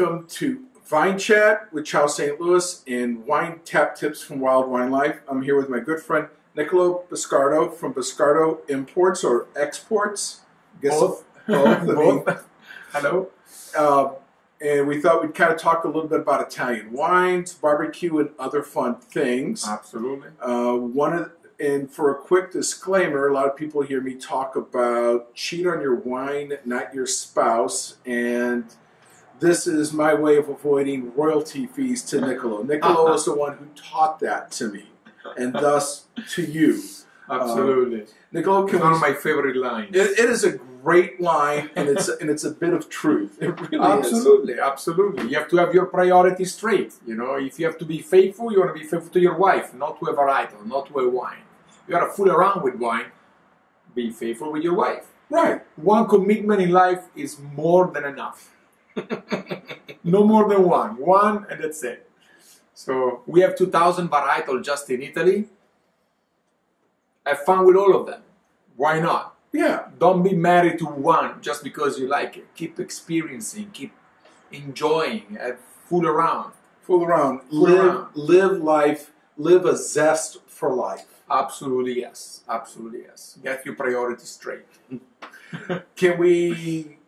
welcome to Vine Chat with Ciao St. Louis and Wine Tap Tips from Wild Wine Life. I'm here with my good friend Nicolo Biscardo from Biscardo Imports or Exports. Guess both. Both. both. Hello. Uh, and we thought we'd kind of talk a little bit about Italian wines, barbecue, and other fun things. Absolutely. Uh, one of and for a quick disclaimer, a lot of people hear me talk about cheat on your wine, not your spouse, and this is my way of avoiding royalty fees to Nicolo. Nicolo uh-huh. is the one who taught that to me, and thus to you. Absolutely. Um, Nicolo, can one of my favorite lines. It, it is a great line, and it's and it's a bit of truth. It really absolutely, is. absolutely. You have to have your priorities straight. You know, if you have to be faithful, you want to be faithful to your wife, not to a varietal, not to a wine. You got to fool around with wine. Be faithful with your wife. Right. One commitment in life is more than enough. no more than one. One, and that's it. So we have 2,000 varietal just in Italy. Have fun with all of them. Why not? Yeah. Don't be married to one just because you like it. Keep experiencing, keep enjoying, fool around. Fool around. Fool live, around. live life. Live a zest for life. Absolutely yes. Absolutely yes. Get your priorities straight. Can we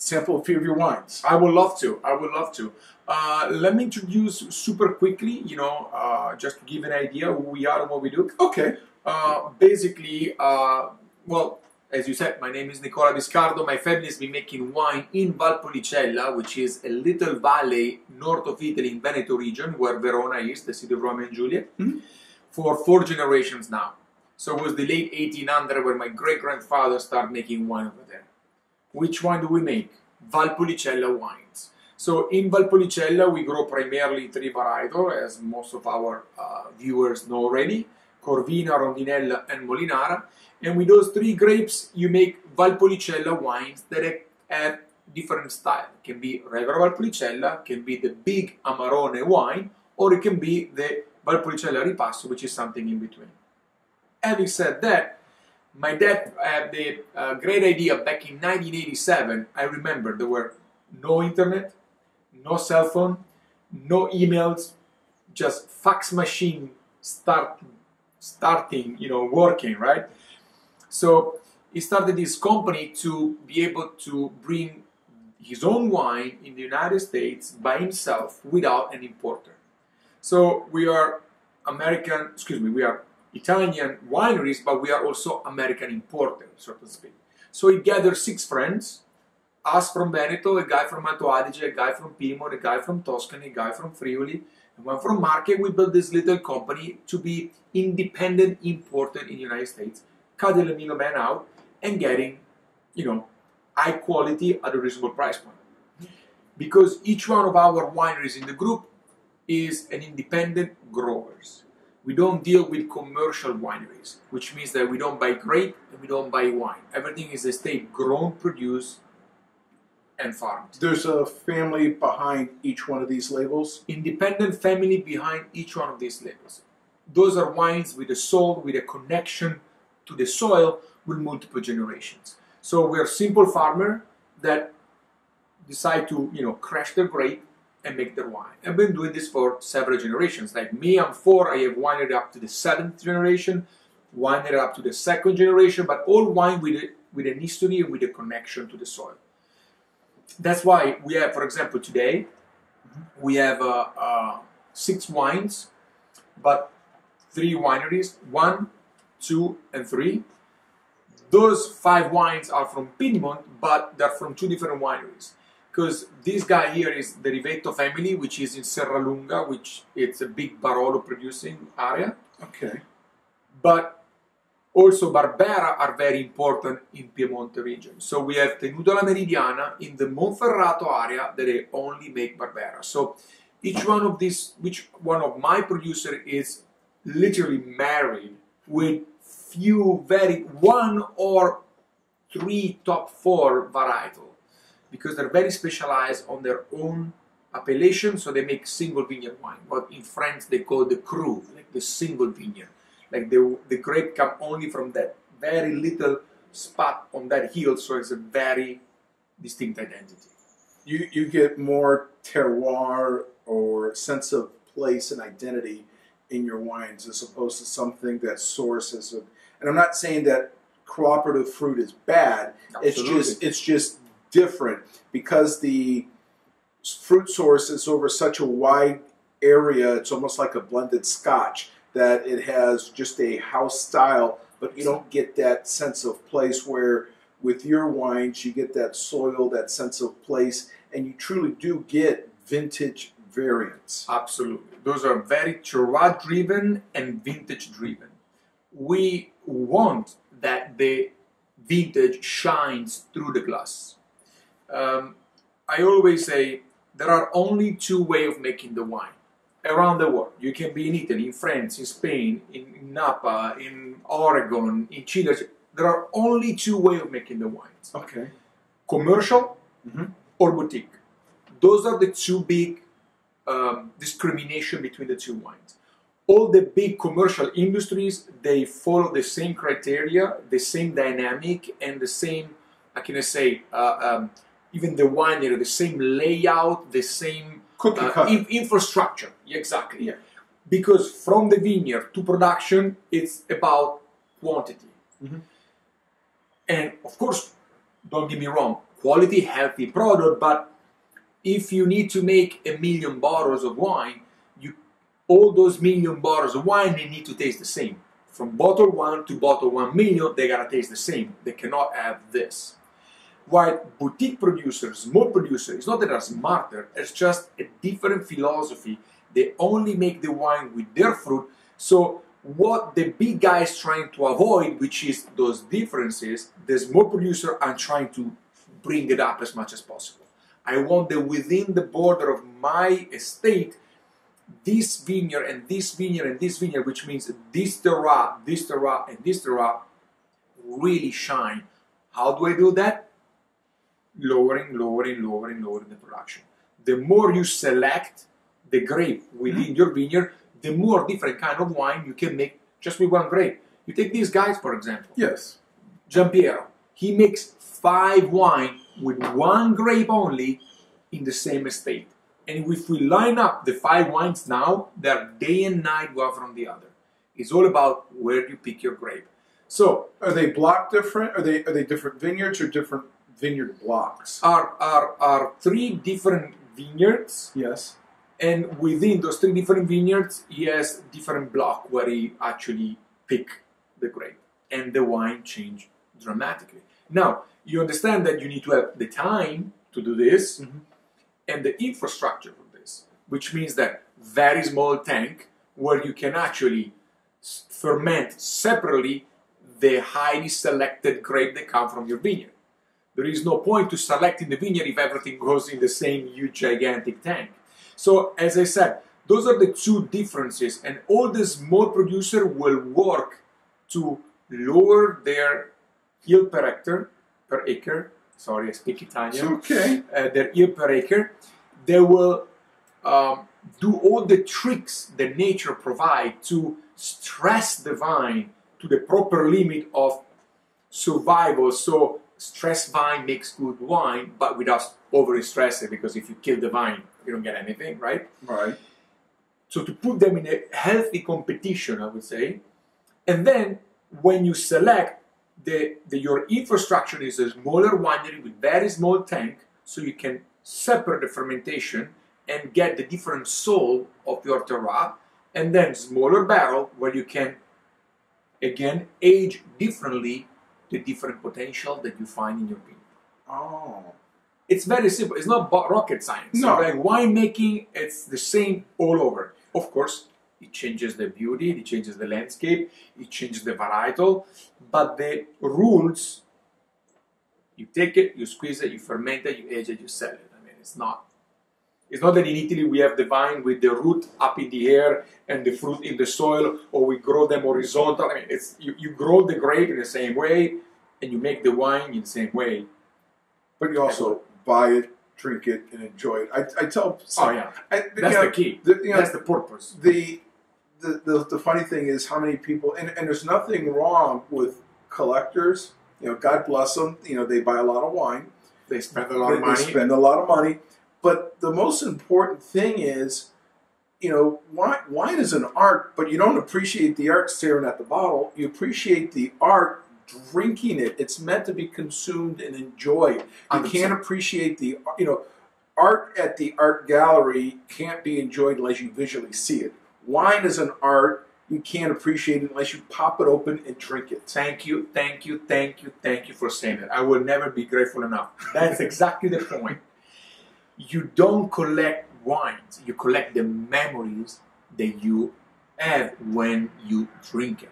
sample a few of your wines? I would love to. I would love to. Uh, let me introduce super quickly, you know, uh, just to give an idea who we are and what we do. Okay. Uh, basically, uh, well, as you said, my name is Nicola Biscardo. My family has been making wine in Valpolicella, which is a little valley north of Italy in Veneto region, where Verona is, the city of Romeo and Juliet, mm-hmm. for four generations now. So it was the late 1800 where my great grandfather started making wine over there. Which wine do we make? Valpolicella wines. So in Valpolicella, we grow primarily three varietals, as most of our uh, viewers know already. Corvina, Rondinella, and Molinara. And with those three grapes, you make Valpolicella wines that have different style. It can be regular Valpolicella, can be the big Amarone wine, or it can be the Valpolicella Ripasso, which is something in between. Having said that, my dad had the uh, great idea back in 1987. I remember there were no internet, no cell phone, no emails, just fax machine start starting, you know, working, right? So he started this company to be able to bring his own wine in the United States by himself without an importer. So we are American, excuse me, we are Italian wineries, but we are also American importers, so to speak. So he gathered six friends, us from Veneto, a guy from Alto Adige, a guy from Piedmont, a guy from Tuscany, a guy from Friuli, and when from Marche, we built this little company to be independent importer in the United States, cut the middleman out, and getting, you know, high quality at a reasonable price point. Because each one of our wineries in the group is an independent growers. We don't deal with commercial wineries, which means that we don't buy grape and we don't buy wine. Everything is estate grown, produced, and farmed. There's a family behind each one of these labels? Independent family behind each one of these labels. Those are wines with a soul, with a connection to the soil with multiple generations. So we're simple farmer that decide to, you know, crush their grape and make their wine. I've been doing this for several generations. Like me, I'm four, I have wined up to the seventh generation, wined up to the second generation, but all wine with, with an history and with a connection to the soil that's why we have, for example, today we have uh, uh, six wines, but three wineries, one, two, and three. Those five wines are from Piedmont, but they're from two different wineries. Because this guy here is the Rivetto family, which is in Serra Serralunga, which it's a big Barolo producing area. Okay. But also, Barbera are very important in Piemonte region. So we have Tenuta alla Meridiana in the Monferrato area that they only make Barbera. So each one of these, which one of my producer is literally married with few very one or three top four varietal because they're very specialized on their own appellation. So they make single vineyard wine. What in France they call the cru, like the single vineyard like the, the grape come only from that very little spot on that hill, so it's a very distinct identity. you you get more terroir or sense of place and identity in your wines as opposed to something that sources of. And I'm not saying that cooperative fruit is bad. It's just it's just different because the fruit source is over such a wide area. It's almost like a blended Scotch that it has just a house style, but you don't get that sense of place where with your wines you get that soil, that sense of place, and you truly do get vintage variants. Absolutely. Those are very terroir driven and vintage driven. We want that the vintage shines through the glass. Um, I always say there are only two ways of making the wine around the world. You can be in Italy, in France, in Spain, in, in Napa, in Oregon, in Chile. There are only two ways of making the wines. Okay. Commercial Mhm. or boutique. Those are the two big um, discrimination between the two wines. All the big commercial industries, they follow the same criteria, the same dynamic, and the same, I can I say, uh, um, even the winery, the same layout, the same uh, in- infrastructure. Yeah, exactly. Yeah. Because from the vineyard to production, it's about quantity. Mhm. And of course, don't get me wrong, quality, healthy product, but if you need to make a million bottles of wine, you all those million bottles of wine they need to taste the same. From bottle one to bottle one million, they gotta taste the same. They cannot have this. While boutique producers, small producers, it's not that they're smarter, it's just a different philosophy. They only make the wine with their fruit. So what the big guys trying to avoid, which is those differences, the small producer are trying to bring it up as much as possible. I want that within the border of my estate, this vineyard and this vineyard and this vineyard, which means this terroir, this terroir, and this terroir, really shine. How do I do that? Lowering, lowering, lowering, lowering the production. The more you select the grape within mm-hmm. your vineyard, the more different kind of wine you can make just with one grape. You take these guys, for example. Yes. Giampiero, he makes five wine with one grape only in the same estate. And if we line up the five wines now, they're day and night one from the other. It's all about where you pick your grape. So Are they block different? Are they are they different vineyards or different vineyard blocks? are are are three different vineyards, Yes. and within those three different vineyards, he has different block where he actually pick the grape, and the wine change dramatically. Now you understand that you need to have the time to do this, Mhm. and the infrastructure for this, which means that very small tank where you can actually ferment separately the highly selected grape that come from your vineyard. There is no point to select in the vineyard if everything goes in the same huge gigantic tank. So as I said, those are the two differences, and all the small producer will work to lower their yield per hectare per acre. Sorry, I speak It's Italian okay. uh, their yield per acre, they will um, do all the tricks that nature provide to stress the vine to the proper limit of survival. So stress vine makes good wine, but without over stressing because if you kill the vine, you don't get anything, right? Right. So to put them in a healthy competition, I would say, and then when you select the, the your infrastructure is a smaller winery with very small tank, so you can separate the fermentation and get the different soul of your terroir, and then smaller barrel where you can again age differently the different potential that you find in your vineyard. Oh. It's very simple. It's not rocket science. No. Like winemaking, it's the same all over. Of course, it changes the beauty, it changes the landscape, it changes the varietal, but the rules, you take it, you squeeze it, you ferment it, you age it, you sell it. I mean, it's not. It's not that in Italy we have the vine with the root up in the air and the fruit in the soil, or we grow them horizontal. I mean, it's you, you grow the grape in the same way, and you make the wine in the same way. But you also buy it, drink it, and enjoy it. I, I tell. Oh yeah, I, you that's know, the key. the- you know, That's the purpose. the, the, the, the funny thing is how many people, and, and there's nothing wrong with collectors. You know, God bless them. You know, they buy a lot of wine. They spend a lot they, of they money. spend a lot of money. But the most important thing is, you know, wine, wine is an art, but you don't appreciate the art staring at the bottle. You appreciate the art drinking it. It's meant to be consumed and enjoyed. You can't appreciate the, you know, art at the art gallery can't be enjoyed unless you visually see it. Wine is an art. You can't appreciate it unless you pop it open and drink it. Thank you, thank you, thank you, thank you for saying that. I will never be grateful enough. That's exactly the point. You don't collect wines, you collect the memories that you have when you drink it.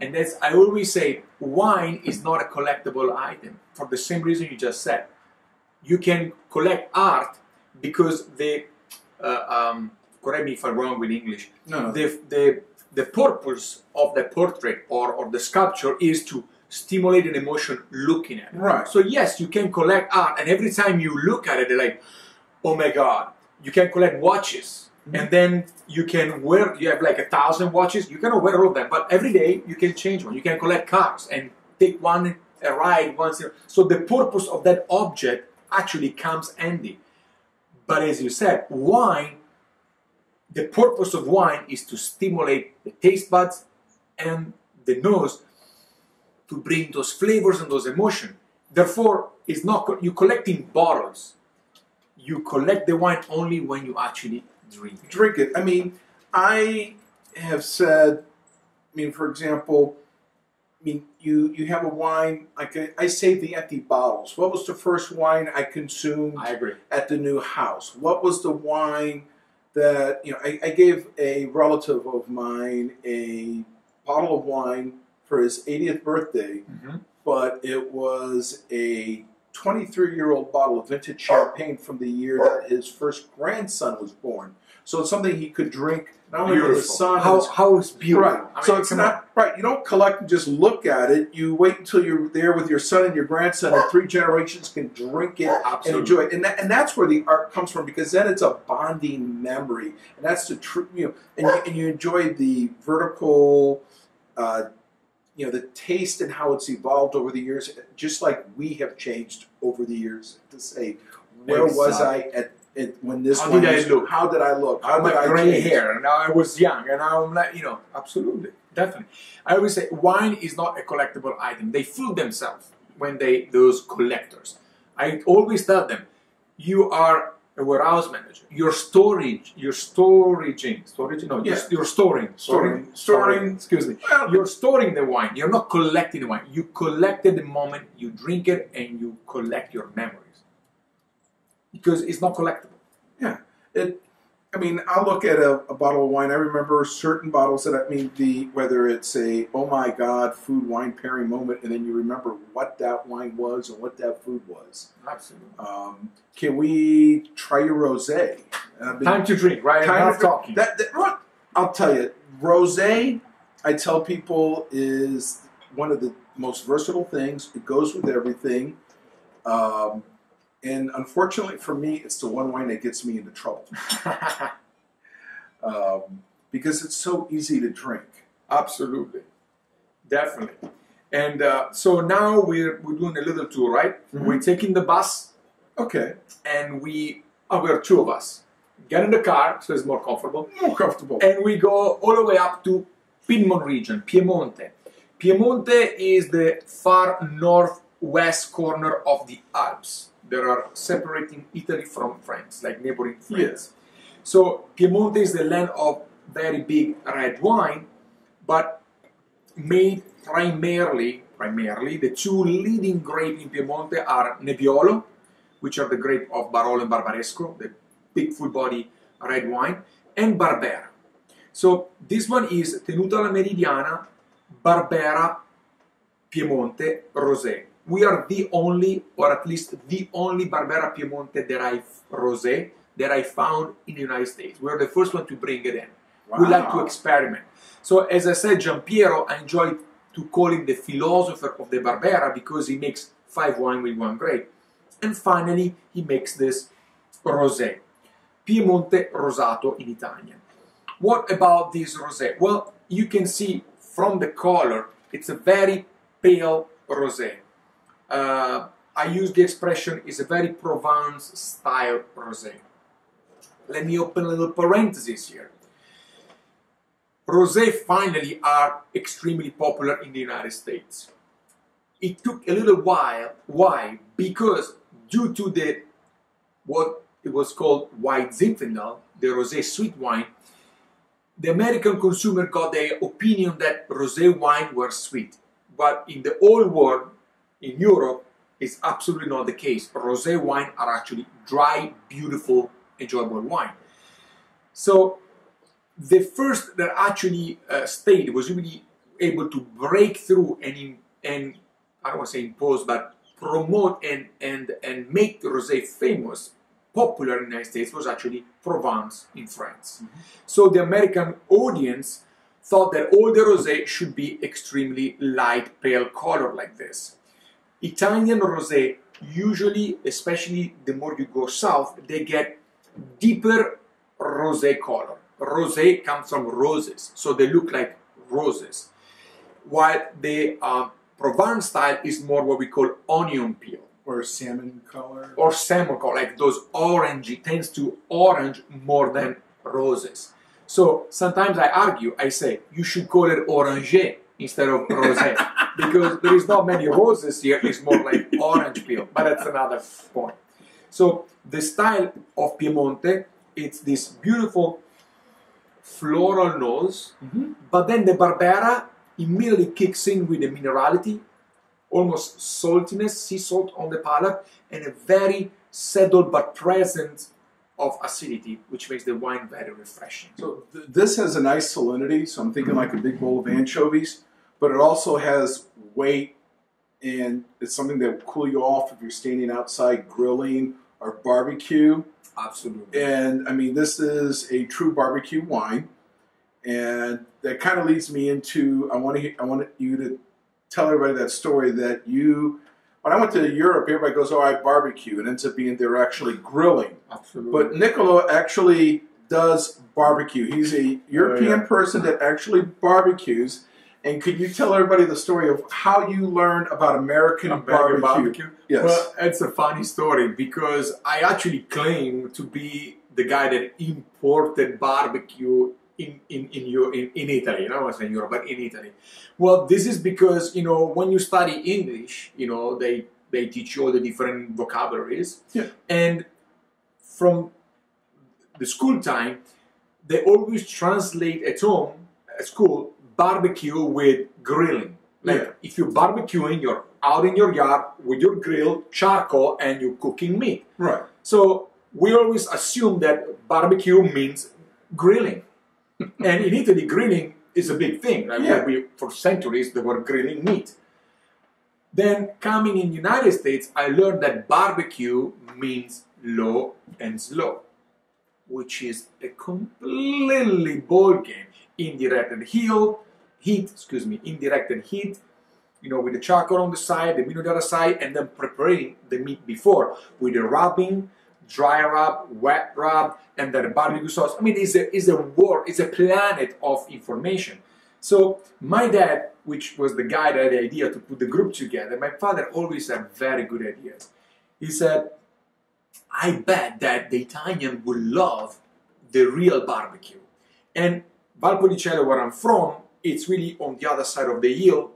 And that's, I always say, wine is not a collectible item for the same reason you just said. You can collect art because the, uh, um, correct me if I'm wrong with English, No, the, the, the purpose of the portrait or, or the sculpture is to stimulate an emotion looking at it. Right. So yes, you can collect art, and every time you look at it, they're like, oh my god. You can collect watches, mm-hmm. and then you can wear. You have like a thousand watches. You cannot wear all of them, but every day you can change one. You can collect cars and take one a ride once. in- So the purpose of that object actually comes handy. But as you said, wine the purpose of wine is to stimulate the taste buds and the nose to bring those flavors and those emotions. Therefore, it's not co- you collecting bottles. You collect the wine only when you actually drink. it. drink it. I mean, I have said, I mean, for example, I mean, you you have a wine like I, I save the empty bottles. What was the first wine I consumed I agree. at the new house? What was the wine that you know? I, I gave a relative of mine a bottle of wine for his 80th birthday, Mhm. but it was a 23 year old bottle of vintage champagne from the year that his first grandson was born. So it's something he could drink not only with his Beautiful. son. How, his- how is beautiful? Right. I mean, so it's come not right. You don't collect and just look at it. You wait until you're there with your son and your grandson, and three generations can drink it and enjoy it. And, that, and that's where the art comes from because then it's a bonding memory, and that's the true. You know, and you, and you enjoy the vertical. Uh, you know the taste and how it's evolved over the years, just like we have changed over the years. To say, where was I at, at when this? How one did I look? How did I look? I did had gray change? hair, and now I was young, and now I'm like, you know, absolutely, definitely. I always say wine is not a collectible item. They fool themselves when they those collectors. I always tell them, you are a warehouse manager. Your storage, your storaging, storage, no, you're, Yeah. you're storing, Storing- storing, storing- Excuse me. Well, You're storing the wine. You're not collecting the wine. You collected the moment you drink it, and you collect your memories because it's not collectible. Yeah, it. I mean, I'll look at a, a bottle of wine. I remember certain bottles that I mean, the whether it's a oh my god food wine pairing moment, and then you remember what that wine was and what that food was. Absolutely. Um, can we try your rosé? Time to drink, right? time to- talking. That, I'll tell you, rosé. I tell people is one of the most versatile things. It goes with everything. Um, and unfortunately for me, it's the one wine that gets me into trouble um, because it's so easy to drink. Absolutely, definitely. And uh, so now we're we're doing a little tour, right? Mhm. We're taking the bus, Okay, and we oh, we're two of us. Get in the car, so it's more comfortable, more comfortable. and we go all the way up to Piedmont region, Piemonte. Piemonte is the far northwest corner of the Alps. There are separating Italy from France, like neighboring France. So Piemonte is the land of very big red wine, but made primarily, primarily the two leading grape in Piemonte are Nebbiolo, which are the grape of Barolo and Barbaresco, the big full body red wine, and Barbera. So this one is Tenuta alla Meridiana, Barbera, Piemonte, Rosé. We are the only, or at least the only Barbera Piemonte derived rosé that I found in the United States. We're the first one to bring it in. We like to experiment. So, as I said, Giampiero, I enjoy to call him the philosopher of the Barbera because he makes five wine with one grape. And finally, he makes this rosé, Piemonte Rosato in Italian. What about this rosé? Well, you can see from the color, it's a very pale rosé. Uh, I use the expression is a very Provence style rosé. Let me open a little parenthesis here. Rosé finally are extremely popular in the United States. It took a little while. Why? Because due to the what it was called white Zinfandel, the rosé sweet wine, the American consumer got the opinion that rosé wine were sweet. But in the old world, in Europe, is absolutely not the case. Rosé wine are actually dry, beautiful, enjoyable wine. So the first that actually uh, stayed was really able to break through and and I don't want to say impose, but promote and and and make rosé famous, popular in the United States was actually Provence in France. Mm-hmm. So the American audience thought that all the rosé should be extremely light, pale color like this. Italian rosé usually, especially the more you go south, they get deeper rosé color. Rosé comes from roses, so they look like roses. While the uh, Provence style is more what we call onion peel. Or salmon color. Or salmon color, like those orangey, tends to orange more than roses. So sometimes I argue, I say, you should call it orange instead of rosé because there is not many roses here, it's more like orange peel, but that's another point. So the style of Piemonte, it's this beautiful floral nose, mm-hmm. but then the Barbera immediately kicks in with the minerality, almost saltiness, sea salt on the palate, and a very settled but present of acidity, which makes the wine very refreshing. So th- this has a nice salinity. So I'm thinking like a big bowl of anchovies, but it also has weight, and it's something that will cool you off if you're standing outside grilling or barbecue. Absolutely. And I mean, this is a true barbecue wine, and that kind of leads me into I want to I want you to tell everybody that story that you. When I went to Europe, everybody goes, "Oh, I barbecue," and ends up being they're actually grilling. Absolutely. But Niccolo actually does barbecue. He's a European oh, yeah. person that actually barbecues. And could you tell everybody the story of how you learned about American, American barbecue? barbecue? Yes. Well, it's a funny story because I actually claim to be the guy that imported barbecue in in in, your, in, in Italy. I was in Europe, but in Italy. Well, this is because you know when you study English, you know they they teach you all the different vocabularies, yeah. and from the school time, they always translate at home at school barbecue with grilling. Like yeah. if you're barbecuing, you're out in your yard with your grill, charcoal, and you're cooking meat. Right. So we always assume that barbecue means grilling. and in Italy, grilling is a big thing. Right? Yeah. We, for centuries, they were grilling meat. Then coming in the United States, I learned that barbecue means low and slow, which is a completely ball game. Indirected heel, heat, excuse me, indirected heat, you know, with the charcoal on the side, the meat on the other side, and then preparing the meat before with the rubbing, dry rub, wet rub, and then the barbecue sauce. I mean, it's a, it's a war, it's a planet of information. So my dad, which was the guy that had the idea to put the group together, my father always had very good ideas. He said, I bet that the Italian will love the real barbecue. And Valpolicella, where I'm from, it's really on the other side of the hill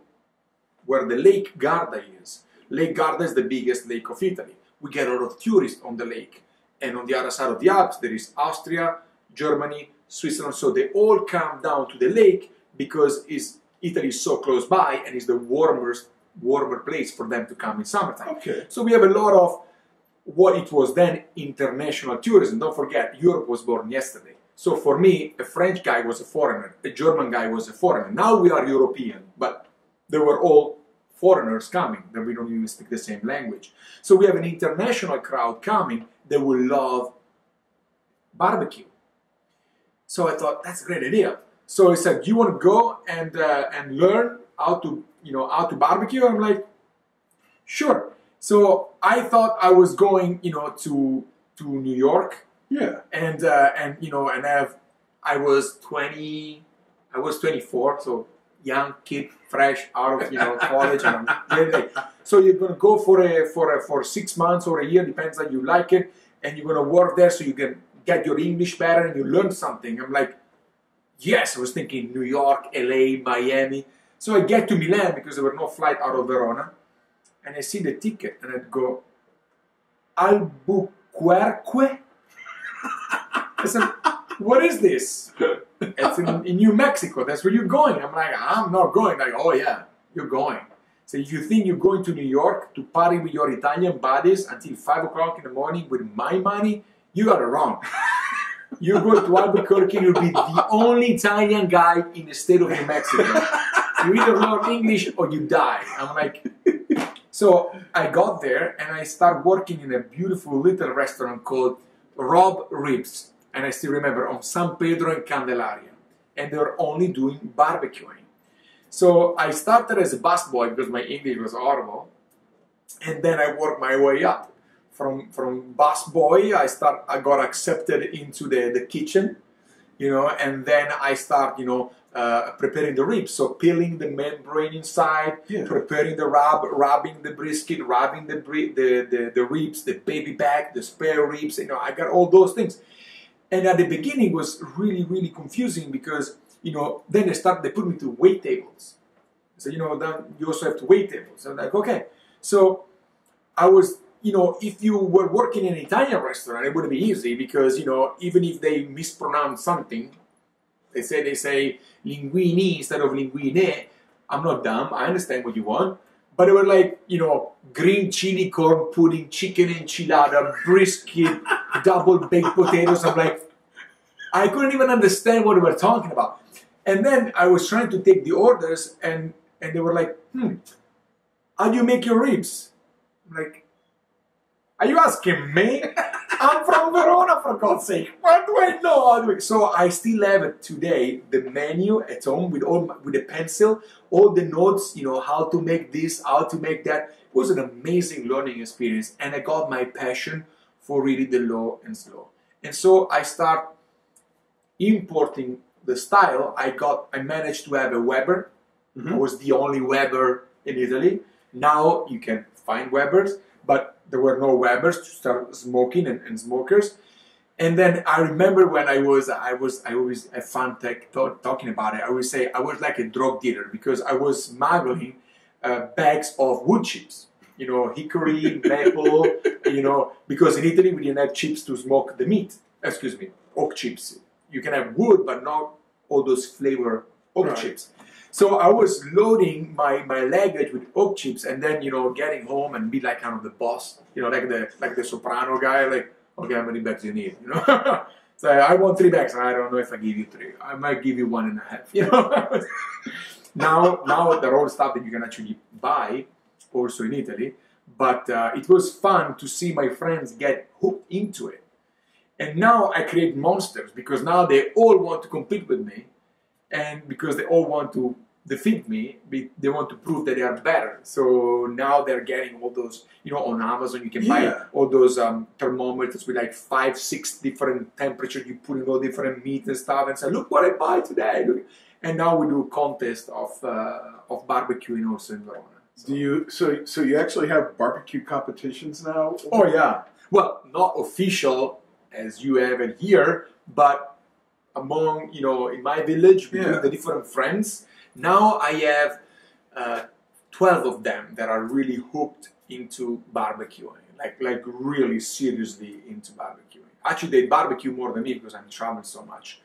where the Lake Garda is. Lake Garda is the biggest lake of Italy. We get a lot of tourists on the lake. And on the other side of the Alps, there is Austria, Germany, Switzerland. So they all come down to the lake because Italy is so close by and it's the warmest, warmer place for them to come in summertime. Okay. So we have a lot of what it was then international tourism. Don't forget, Europe was born yesterday. So for me, a French guy was a foreigner, a German guy was a foreigner. Now we are European, but they were all foreigners coming, that we don't even speak the same language. So we have an international crowd coming that will love barbecue. So I thought that's a great idea. So I said, "Do you want to go and uh, and learn how to you know how to barbecue?" I'm like, "Sure." So I thought I was going you know to to New York yeah. And uh, and you know, and I've I was twenty, I was twenty four, so young kid, fresh out of you know college, and I'm So you're gonna go for a for a, for six months or a year, depends how you like it, and you're gonna work there so you can get your English better and you learn something. I'm like, yes, I was thinking New York, LA, Miami. So I get to Milan because there were no flight out of Verona, and I see the ticket and I'd go, Albuquerque. I said, what is this? It's in, in New Mexico. That's where you're going. I'm like, I'm not going. Like, oh yeah, you're going. So if you think you're going to New York to party with your Italian buddies until five o'clock in the morning with my money, you got it wrong. you go to Albuquerque, you'll be the only Italian guy in the state of New Mexico. You either learn English or you die. I'm like, so I got there and I start working in a beautiful little restaurant called Rob Ribs, and I still remember on San Pedro in Candelaria, and they were only doing barbecuing. So I started as a busboy because my English was horrible, and then I worked my way up. From from busboy, I start I got accepted into the, the kitchen, you know, and then I start you know uh, preparing the ribs. So peeling the membrane inside, Yeah. preparing the rub, rubbing the brisket, rubbing the, bri- the, the the ribs, the baby back, the spare ribs. You know, I got all those things. And at the beginning was really really confusing because you know then they start they put me to wait tables. So you know then you also have to wait tables. I'm like okay, so I was you know if you were working in an Italian restaurant it would be easy because you know even if they mispronounce something they say they say linguini instead of linguine. I'm not dumb. I understand what you want. But they were like, you know, green chili corn pudding, chicken enchilada, brisket, double baked potatoes. I'm like, I couldn't even understand what we were talking about. And then I was trying to take the orders, and and they were like, hmm, how do you make your ribs? I'm like, are you asking me? I'm from Verona, for God's sake. What do I know? how to make-" So I still have it today, the menu at home with all my, with a pencil, all the notes, you know, how to make this, how to make that. It was an amazing learning experience, and I got my passion for really the low and slow. And so I start importing the style. I got, I managed to have a Weber. I was the only Weber in Italy. Now you can find Webers, but there were no Webers to start smoking and, and smokers. And then I remember when I was, I was, I always have fun tech, talk, talking about it. I always say I was like a drug dealer because I was smuggling uh, bags of wood chips. You know, hickory, maple. You know, because in Italy we didn't have chips to smoke the meat. Excuse me, oak chips. You can have wood, but not all those flavor oak Right. chips. So I was loading my, my luggage with oak chips and then, you know, getting home and be like kind of the boss, you know, like the like the soprano guy, like, okay, how many bags you need? You know? so I want three bags. I don't know if I give you three. I might give you one and a half, you know. now now they're all stuff that you can actually buy also in Italy. But uh, it was fun to see my friends get hooked into it. And now I create monsters because now they all want to compete with me and because they all want to defeat me, they want to prove that they are better. So now they're getting all those, you know, on Amazon you can Yeah. buy all those um, thermometers with like five, six different temperatures. You put in all different meat and stuff, and say, "Look what I buy today!" And now we do a contest of uh, of barbecuing also in Verona. So- Do you so so you actually have barbecue competitions now? Oh yeah. Well, not official as you have it here, but among you know in my village between Yeah. the different friends. Now I have uh, twelve of them that are really hooked into barbecuing, like like really seriously into barbecuing. Actually, they barbecue more than me because I'm traveling so much,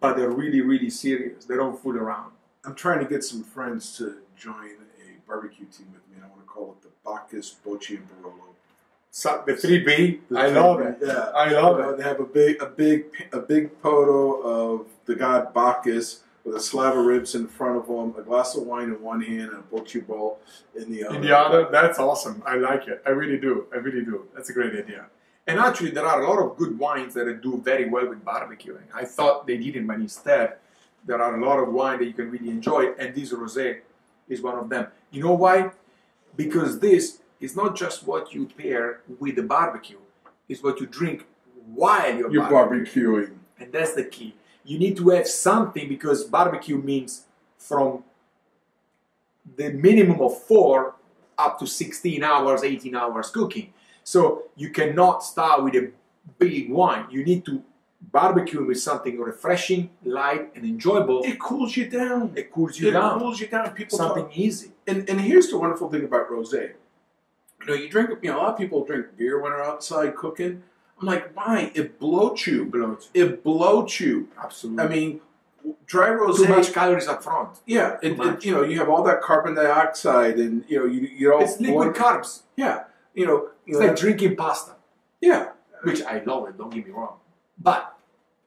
but they're really really serious. They don't fool around. I'm trying to get some friends to join barbecue team with me. and I want to call it the Bacchus, Bocce, and Barolo. So, the three B, I love it. Yeah, I love know, it. They have a big, a big, a big photo of the god Bacchus with a slab of ribs in front of him, a glass of wine in one hand, and a bocce bowl in the other. In the other, that's awesome. I like it. I really do. I really do. That's a great idea. And actually, there are a lot of good wines that do very well with barbecuing. I thought they didn't, but instead, there are a lot of wine that you can really enjoy, and this rosé is one of them. You know why? Because this is not just what you pair with the barbecue; it's what you drink while you're, You're barbecuing. barbecuing. And that's the key. You need to have something because barbecue means from the minimum of four up to 16 hours, 18 hours cooking. So you cannot start with a big wine. You need to barbecue with something refreshing, light, and enjoyable. It cools you down. It cools you it down. cools you down. People Something talk, easy. and and here's the wonderful thing about rosé. You know, you drink. You know, a lot of people drink beer when they're outside cooking. I'm like, why? It bloats you. Bloats. It bloats you. Absolutely. I mean, dry rosé. too much calories up front. Yeah, it, it, you know, you have all that carbon dioxide, and you know, you you all It's liquid carbs. Yeah, you know, you It's know, like drinking pasta, yeah, which I love it. Don't get me wrong, but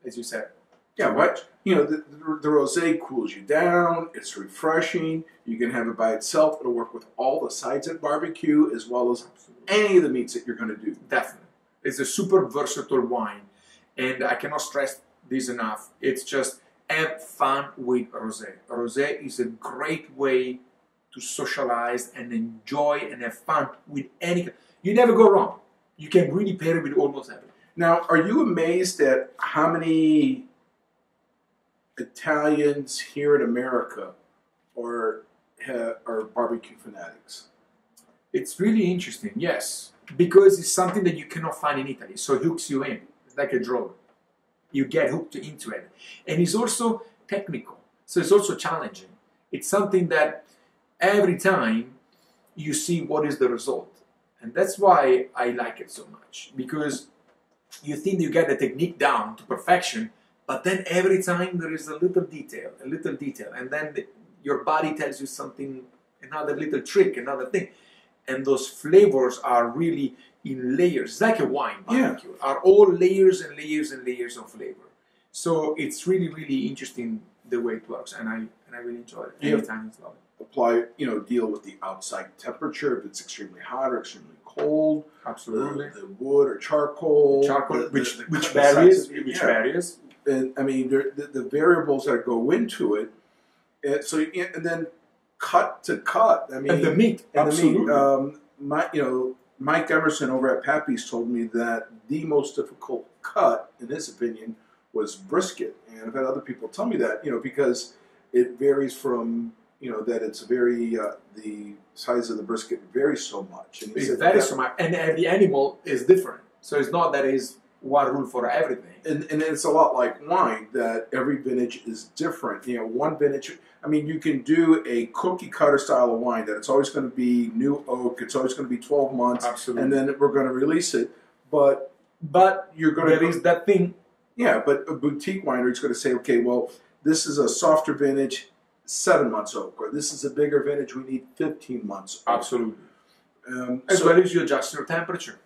as you said, yeah. What you know, the, the, the rosé cools you down. It's refreshing. You can have it by itself. It'll work with all the sides at barbecue as well as any of the meats that you're going to do. definitely, it's a super versatile wine, and I cannot stress this enough. It's just have fun with rosé. Rosé is a great way to socialize and enjoy and have fun with any. You never go wrong. You can really pair it with almost everything. Now, are you amazed at how many Italians here in America are are barbecue fanatics? It's really interesting, yes, because it's something that you cannot find in Italy. So it hooks you in. It's like a drug. You get hooked into it. And it's also technical. So it's also challenging. It's something that every time you see what is the result. And that's why I like it so much. Because you think you get the technique down to perfection, but then every time there is a little detail, a little detail, and then the, your body tells you something, another little trick, another thing and those flavors are really in layers, it's like a wine Yeah. are all layers and layers and layers of flavor. So it's really, really interesting the way it works, and I and I really enjoy it. Yeah. Anytime it's love it. Apply, you know, deal with the outside temperature if it's extremely hot or extremely cold. Absolutely. The, the wood or charcoal. Charcoal, the- the- which the which varies, which yeah. varies. and I mean the, the variables that go into it. And so and then cut to cut. I mean, And the meat, and the absolutely. meat. Um, my, you know, Mike Emerson over at Pappy's told me that the most difficult cut, in his opinion, was brisket. And I've had other people tell me that, you know, because it varies from, you know, that it's very uh, the size of the brisket varies so much. And it varies so much, and every animal is different. So it's not that is one rule for everything. and, and it's a lot like wine that every vintage is different. You know, one vintage. I mean, you can do a cookie cutter style of wine that it's always going to be new oak. It's always going to be twelve months, Absolutely. and then we're going to release it. But but you're going to release that thing. yeah. But a boutique winery is going to say, okay, well, this is a softer vintage, seven months oak, or this is a bigger vintage. We need fifteen months. oak. Absolutely. Um, As so- well as you adjust your temperature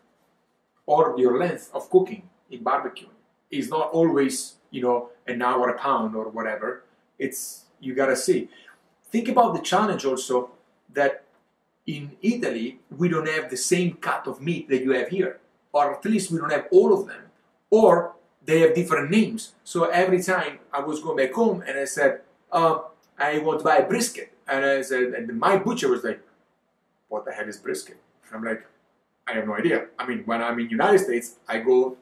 or your length of cooking in barbecuing. It's not always, you know, an hour a pound or whatever. It's you gotta see. Think about the challenge also that in Italy we don't have the same cut of meat that you have here, or at least we don't have all of them, or they have different names. So every time I was going back home and I said, uh, I want to buy a brisket, and I said, and my butcher was like, "What the hell is brisket?" I'm like, I have no idea. I mean, when I'm in United States, I go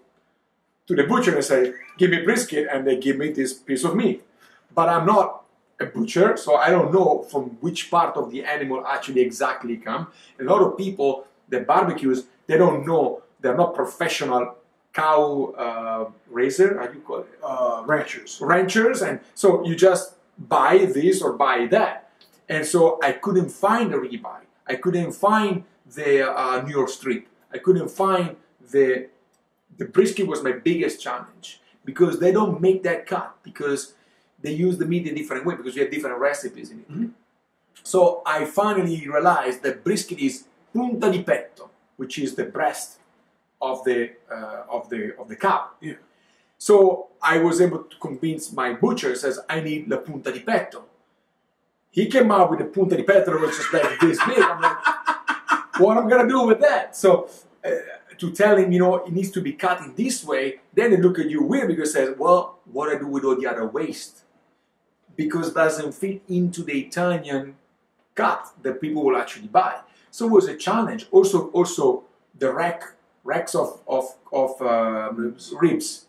to the butcher and I say, "Give me brisket," and they give me this piece of meat. But I'm not a butcher, so I don't know from which part of the animal actually exactly come. A lot of people that barbecues, they don't know. They're not professional cow uh, raiser. How do you call it? uh, ranchers. ranchers and so you just buy this or buy that. And so i couldn't find a ribeye i couldn't find the uh, new york strip. I couldn't find the the brisket was my biggest challenge because they don't make that cut because they use the meat in a different way because we have different recipes in it. So i finally realized that brisket is punta di petto which is the breast of the uh, of the of the cow. Yeah. So I was able to convince my butcher says I need la punta di petto. He came out with the punta di petto which is like this big. I'm like, what am I gonna do with that? So uh, to tell him, you know, it needs to be cut in this way, then they look at you weird because says, well, what I do with all the other waste? Because it doesn't fit into the Italian cut that people will actually buy. So it was a challenge. Also, also the rack racks of of of um, Ribs. ribs.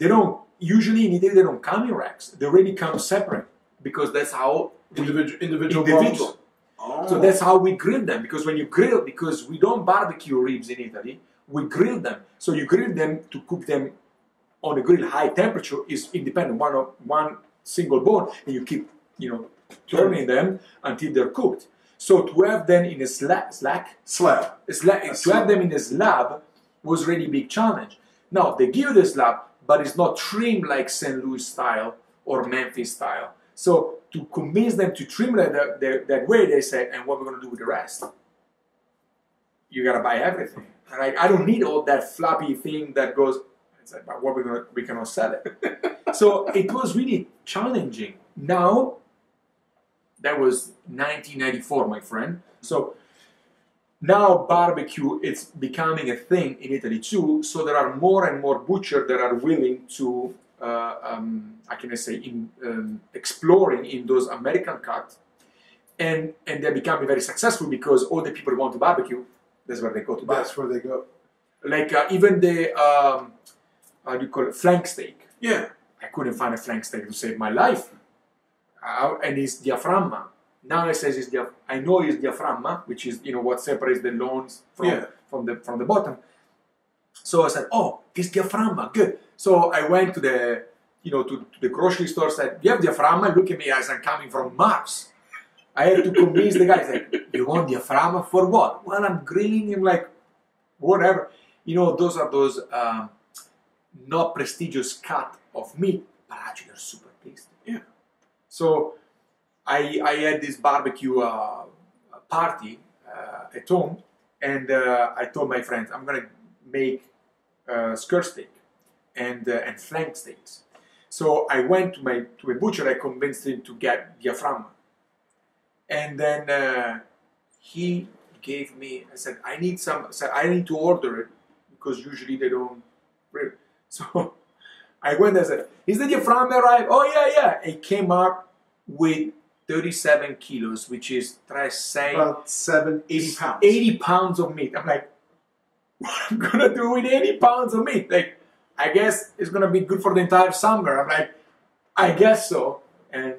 They don't usually in Italy they don't come in racks. They really come separate because that's how we- Individual, individual. Oh. So that's how we grill them. Because when you grill, because we don't barbecue ribs in Italy, we grill them. So you grill them to cook them on a grill. High temperature is independent, one of one single bone, and you keep you know turning them until they're cooked. So to have them in a slack, slack, slab. slab to slab. have them in a slab was really a big challenge. Now they give you the slab, but it's not trimmed like St. Louis style or Memphis style. So to convince them to trim it that, that, that way, they said, and what we're going to do with the rest? You got to buy everything. And I, I don't need all that floppy thing that goes. It's like, but what we're gonna we cannot sell it. so it was really challenging. Now, that was 1994, my friend. So now barbecue is becoming a thing in Italy too. So there are more and more butchers that are willing to, uh, um, I can say, in um, exploring in those American cuts, and and they're becoming very successful because all the people who want to barbecue, that's where they go to barbecue. That's where they go. Like uh, even the um, how do you call it flank steak. Yeah. I couldn't find a flank steak to save my life. Uh, and it's diaphragma. Now it says it's diaph- I know it's diaphragma, which is you know what separates the loins from Yeah. from the from the bottom. So I said, oh, it's diaphragma, good. So I went to the you know to, to the grocery store. Said, you have diaphragma? Look at me as I'm coming from Mars. I had to convince the guy. Like, you want diaphragma for what? Well, I'm grilling him like whatever. You know, those are those um, not prestigious cut of meat, but actually they're super tasty. Yeah. So I, I had this barbecue uh, party uh, at home, and uh, I told my friends I'm gonna make uh, skirt steak and uh, and flank steaks. So I went to my to a butcher. I convinced him to get diaphragma, and then uh, he gave me. I said I need some. Said I need to order it because usually they don't. bring- So I went and said, "Is the diaphragm arrived?" Oh yeah, yeah. It came up with 37 kilos, which is try say About seven, 80 pounds. 80 pounds of meat. I'm like, what am I gonna do with 80 pounds of meat? Like, I guess it's gonna be good for the entire summer. I'm like, I guess so. And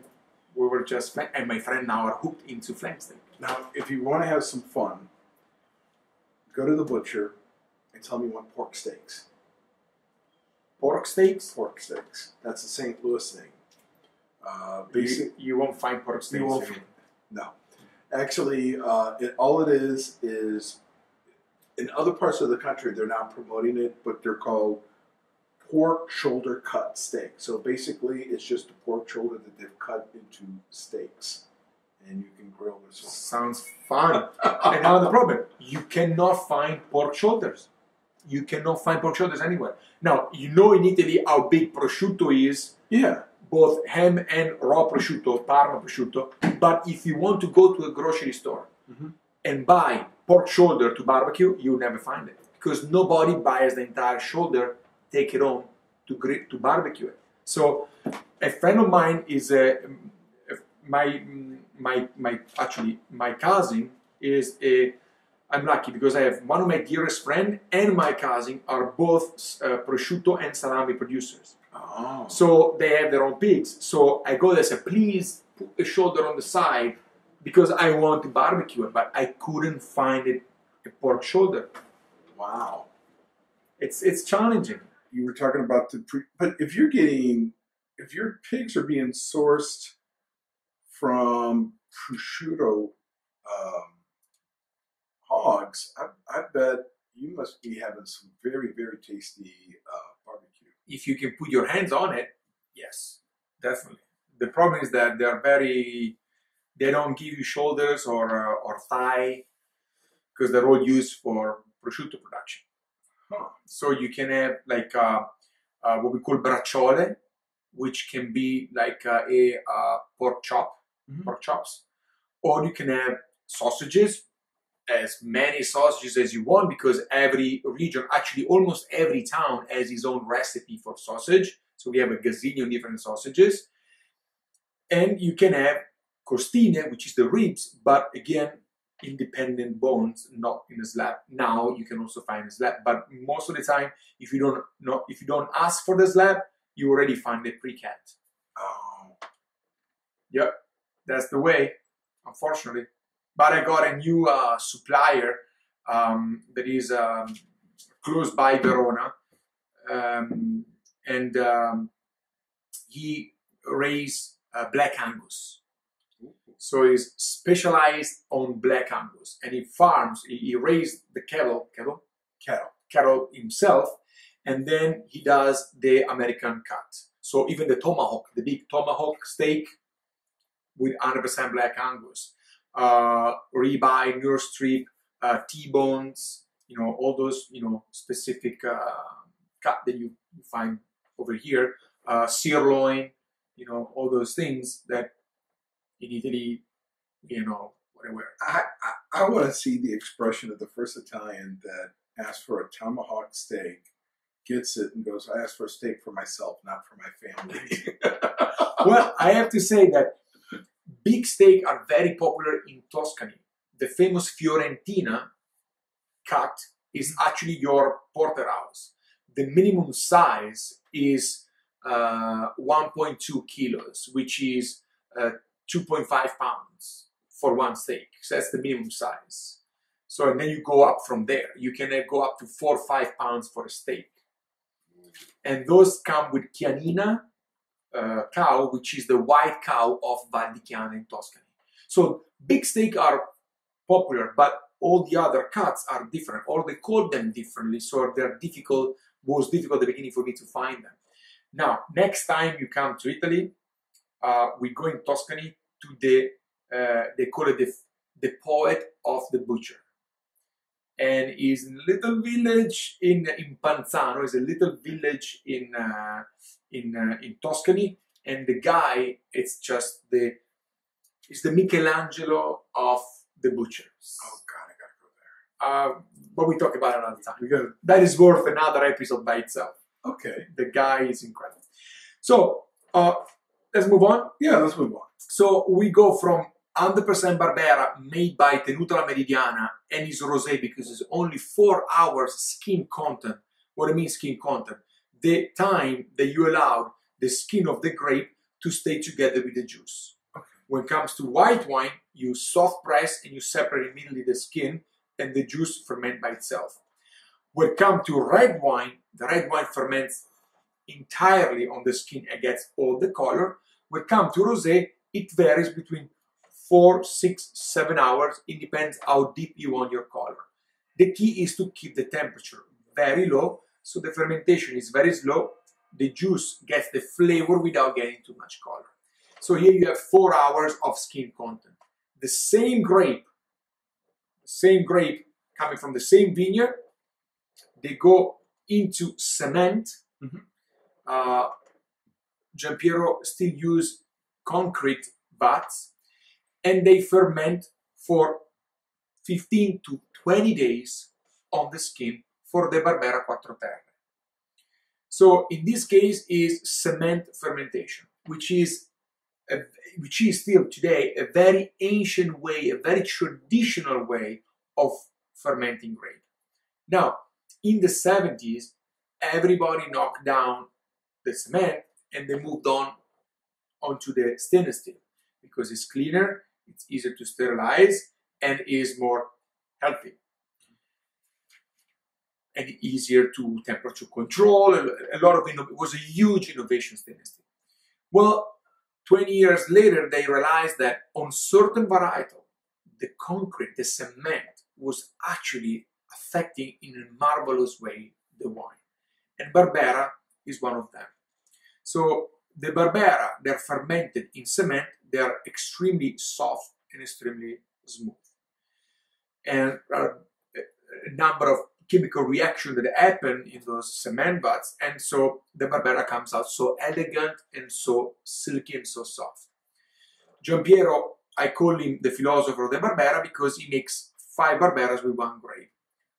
we were just, and my friend now are hooked into flank steak. Now, if you want to have some fun, go to the butcher and tell me you want pork steaks. Pork steaks, Pork steaks. That's the St. Louis thing. Uh, you, basic, you won't find pork steaks. you won't no. Actually, uh, it, all it is is in other parts of the country they're now promoting it, but they're called pork shoulder cut steak. So basically, it's just a pork shoulder that they've cut into steaks, and you can grill this one. Sounds fun. and now the problem, you cannot find pork shoulders. You cannot find pork shoulders anywhere. Now, you know in Italy how big prosciutto is, Yeah, both ham and raw prosciutto, Parma prosciutto. But if you want to go to a grocery store Mhm. and buy pork shoulder to barbecue, you'll never find it because nobody buys the entire shoulder, take it home to grill, to barbecue it. So, a friend of mine is a my my my actually my cousin is a I'm lucky because I have one of my dearest friend and my cousin are both uh, prosciutto and salami producers. Oh. So they have their own pigs. So I go there and say, please put a shoulder on the side because I want to barbecue it, but I couldn't find it a pork shoulder. wow. It's it's challenging. You were talking about the pre, but if you're getting, if your pigs are being sourced from prosciutto um, hogs, I, I bet you must be having some very, very tasty uh, barbecue. If you can put your hands on it, yes, definitely. The problem is that they're very they don't give you shoulders or uh, or thigh because they're all used for prosciutto production. Huh. So you can have like uh, uh, what we call bracciole, which can be like uh, a uh, pork chop, Mhm. pork chops, or you can have sausages, as many sausages as you want, because every region, actually almost every town, has its own recipe for sausage. So we have a gazillion different sausages, and you can have costine, which is the ribs, but again independent bones, not in a slab. Now you can also find a slab, but most of the time, if you don't know, if you don't ask for the slab, you already find it pre-cut. Oh, Yep, that's the way. Unfortunately, but I got a new uh, supplier um, that is um, close by Verona, um, and um, he raised uh, Black Angus. So he's specialized on Black Angus, and he farms. He, he raised the cattle, cattle, Cattle. cattle himself, and then he does the American cut. So even the tomahawk, the big tomahawk steak with 100% Black Angus, uh, ribeye, York strip, uh, T-bones, you know, all those, you know, specific uh, cut that you, you find over here, uh, sirloin, you know, all those things that in Italy, you know, whatever. I, I, I want to see the expression of the first Italian that asks for a tomahawk steak, gets it, and goes, I asked for a steak for myself, not for my family. well, I have to say that big steak are very popular in Tuscany. The famous Fiorentina cut is actually your porterhouse. The minimum size is uh, 1.2 kilos, which is uh, 2.5 pounds for one steak. So that's the minimum size. So and then you go up from there. You can uh, go up to four or five pounds for a steak. And those come with Chianina uh, cow, which is the white cow of Val di Chiana in Tuscany. So big steak are popular, but all the other cuts are different, or they call them differently, so they're difficult, was difficult at the beginning for me to find them. Now, next time you come to Italy, uh, we go in Tuscany to the, uh, they call it the, the poet of the butcher. And is a little village in, in Panzano, is a little village in, uh, in, uh, in Tuscany. And the guy, it's just the, it's the Michelangelo of the butchers. oh, God, I got to go there. Uh, but we talk about it another time. Got That is worth another episode by itself. Okay. The guy is incredible. So uh, let's move on. Yeah, let's move on. So we go from 100% Barbera made by Tenuta La Meridiana and is rosé because it's only four hours skin content. What I mean skin content? The time that you allowed the skin of the grape to stay together with the juice. Okay. When it comes to white wine, you soft press and you separate immediately the skin and the juice ferment by itself. When it comes to red wine, the red wine ferments entirely on the skin and gets all the color. When it comes to rosé, it varies between four, six, seven hours. It depends how deep you want your color. The key is to keep the temperature very low, so the fermentation is very slow. The juice gets the flavor without getting too much color. So here you have four hours of skin content. The same grape, same grape coming from the same vineyard, they go into cement. Mhm. Uh, Giampiero still use concrete vats and they ferment for 15 to 20 days on the skin for the Barbera Quattro Terre. So in this case is cement fermentation, which is a, which is still today a very ancient way, a very traditional way of fermenting grape. Now, in the 70s, everybody knocked down the cement and they moved on onto the stainless steel because it's cleaner, it's easier to sterilize, and is more healthy. And easier to temperature control. A lot of it was a huge innovation steel. Well, 20 years later, they realized that on certain varietal, the concrete, the cement, was actually affecting in a marvelous way the wine. And Barbera is one of them. So the Barbera, they're fermented in cement, they are extremely soft and extremely smooth. And a number of chemical reactions that happen in those cement vats, and so the Barbera comes out so elegant and so silky and so soft. Giampiero, I call him the philosopher of the Barbera because he makes five Barberas with one grape.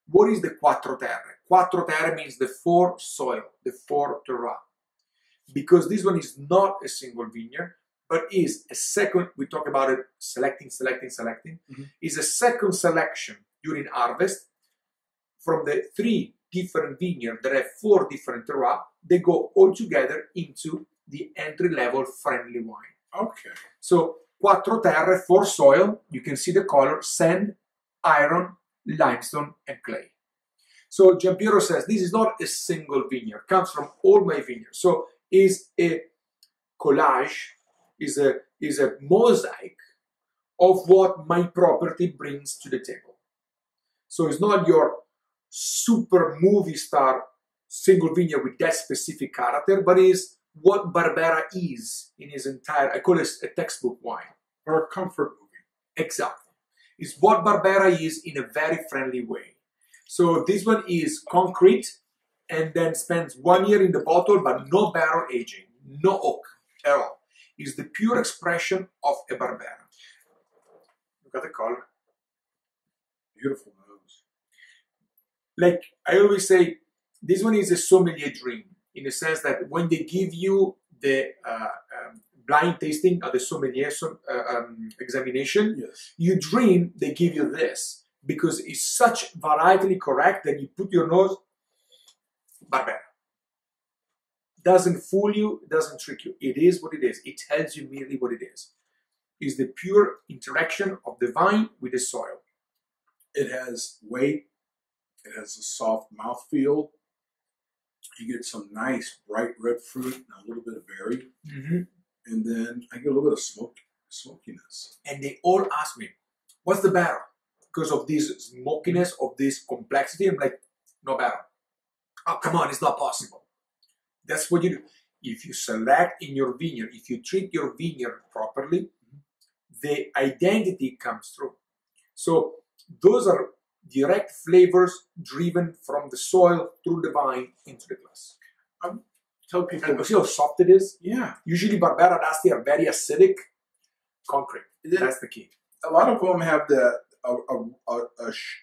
What is the Quattro Terre? Quattro Terre means the four soil, the four terroir. Because this one is not a single vineyard, but is a second, we talk about it selecting, selecting, selecting, Mhm. is a second selection during harvest from the three different vineyards that have four different terroir, they go all together into the entry level friendly wine. Okay. So quattro terre, four soil. You can see the color: sand, iron, limestone, and clay. So Giampiero says this is not a single vineyard; comes from all my vineyards. So is a collage, is a is a mosaic of what my property brings to the table. So it's not your super movie star single vineyard with that specific character, but is what Barbera is in his entire. I call it a textbook wine or a comfort movie. Exactly. It's what Barbera is in a very friendly way. So this one is concrete and then spends one year in the bottle, but no barrel aging, no oak at all. Is the pure expression of a Barbera. Look at the color. Beautiful nose. Like I always say, this one is a sommelier dream in the sense that when they give you the uh, um, blind tasting at the sommelier uh, um, examination, Yes. you dream they give you this because it's such varietally correct that you put your nose Barbera. Doesn't fool you, doesn't trick you. It is what it is. It tells you merely what it is. It's the pure interaction of the vine with the soil. It has weight. It has a soft mouthfeel. You get some nice bright red fruit and a little bit of berry, mm-hmm. and then I get a little bit of smoke smokiness. And they all ask me, "What's the barrel?" Because of this smokiness, of this complexity. I'm like, "No barrel." Oh, come on, it's not possible. That's what you do. If you select in your vineyard, if you treat your vineyard properly, the identity comes through. So those are direct flavors driven from the soil through the vine into the glass. I tell people, And see how soft it is? yeah, Usually Barbera d'Asti are very acidic, concrete. it- That's the key. a lot of them have the a a a, a, sh-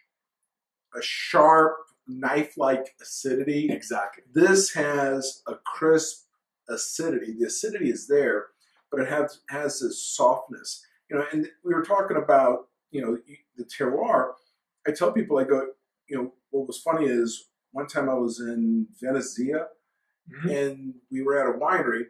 a sharp knife-like acidity. Exactly. This has a crisp acidity. The acidity is there, but it has has this softness. You know, and we were talking about you know the terroir. I tell people, I go, you know, what was funny is one time I was in Venezia Mhm. and we were at a winery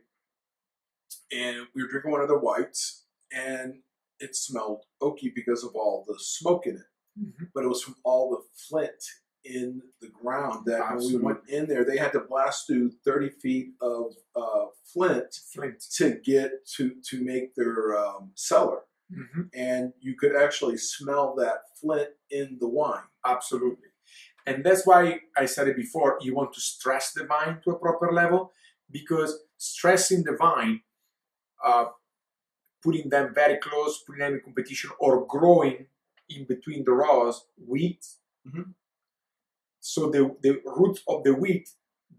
and we were drinking one of the whites and it smelled oaky because of all the smoke in it Mhm. but it was from all the flint in the ground that when we went in there they had to blast through 30 feet of uh, flint Flint. to get to to make their um, cellar Mhm. and you could actually smell that flint in the wine Absolutely. And that's why I said it before, you want to stress the vine to a proper level because stressing the vine, uh, putting them very close, putting them in competition, or growing in between the rows, wheat. Mhm. So the, the root of the wheat,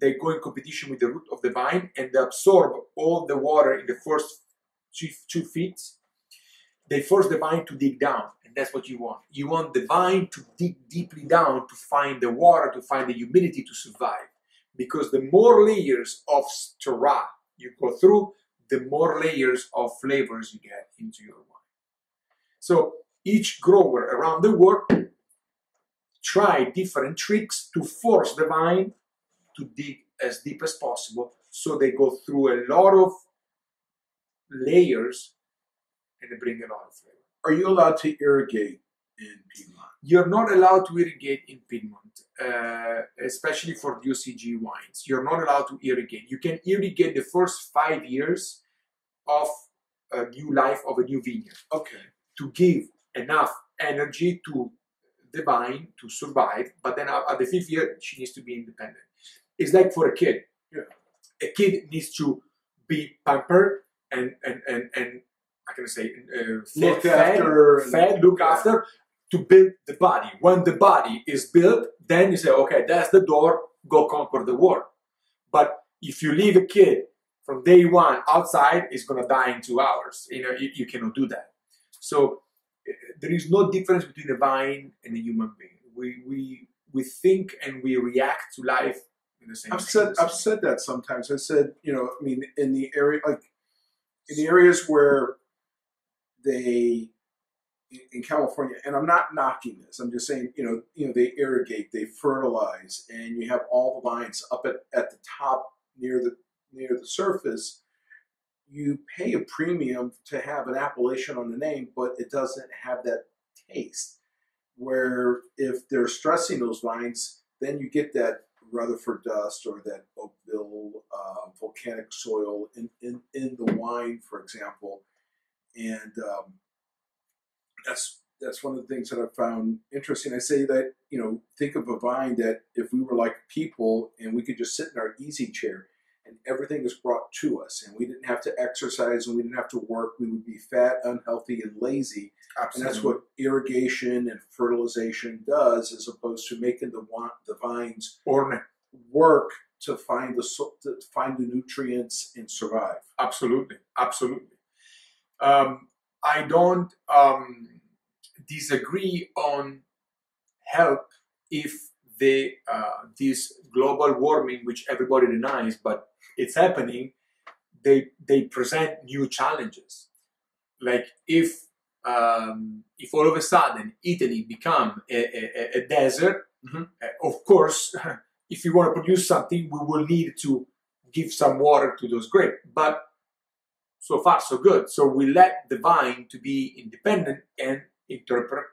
they go in competition with the root of the vine and they absorb all the water in the first two, two feet. They force the vine to dig down, and that's what you want. You want the vine to dig deeply down to find the water, to find the humidity to survive. Because the more layers of terroir you go through, the more layers of flavors you get into your wine. So each grower around the world try different tricks to force the vine to dig as deep as possible so they go through a lot of layers and they bring a lot of flavor. are you allowed to irrigate in piedmont You're not allowed to irrigate in Piedmont, uh, especially for UCG wines. You're not allowed to irrigate. You can irrigate the first five years of a new life of a new vineyard okay to give enough energy to the vine to survive. But then at the fifth year, she needs to be independent. It's like for a kid. Yeah. A kid needs to be pampered and and and and I can say uh, Look fed, after fed, look Yeah. after to build the body. When the body is built, then you say, okay, that's the door. Go conquer the world. But if you leave a kid from day one outside, it's gonna die in two hours. You know, you, you cannot do that. So there is no difference between a vine and a human being. We we we think and we react to life in the same. I've said I've said that sometimes. I said, you know, I mean, in the area like in the areas where they in California, and I'm not knocking this. I'm just saying, you know, you know, they irrigate, they fertilize, and you have all the vines up at, at the top near the near the surface. You pay a premium to have an appellation on the name, but it doesn't have that taste. Where if they're stressing those vines, then you get that Rutherford dust or that Oakville uh, volcanic soil in, in, in the wine, for example. And um, that's that's one of the things that I found interesting. I say that you know, think of a vine that if we were like people and we could just sit in our easy chair and everything is brought to us and we didn't have to exercise and we didn't have to work, we would be fat, unhealthy, and lazy. Absolutely. And that's what irrigation and fertilization does, as opposed to making the the vines Orne. work to find the to find the nutrients and survive. Absolutely, absolutely. Um, I don't um, disagree on help if the uh, this global warming, which everybody denies, but it's happening. They they present new challenges. Like if um, if all of a sudden Italy become a, a, a desert, Mhm. uh, of course, if you want to produce something, we will need to give some water to those grapes. But so far, so good. So we let the vine to be independent and interpret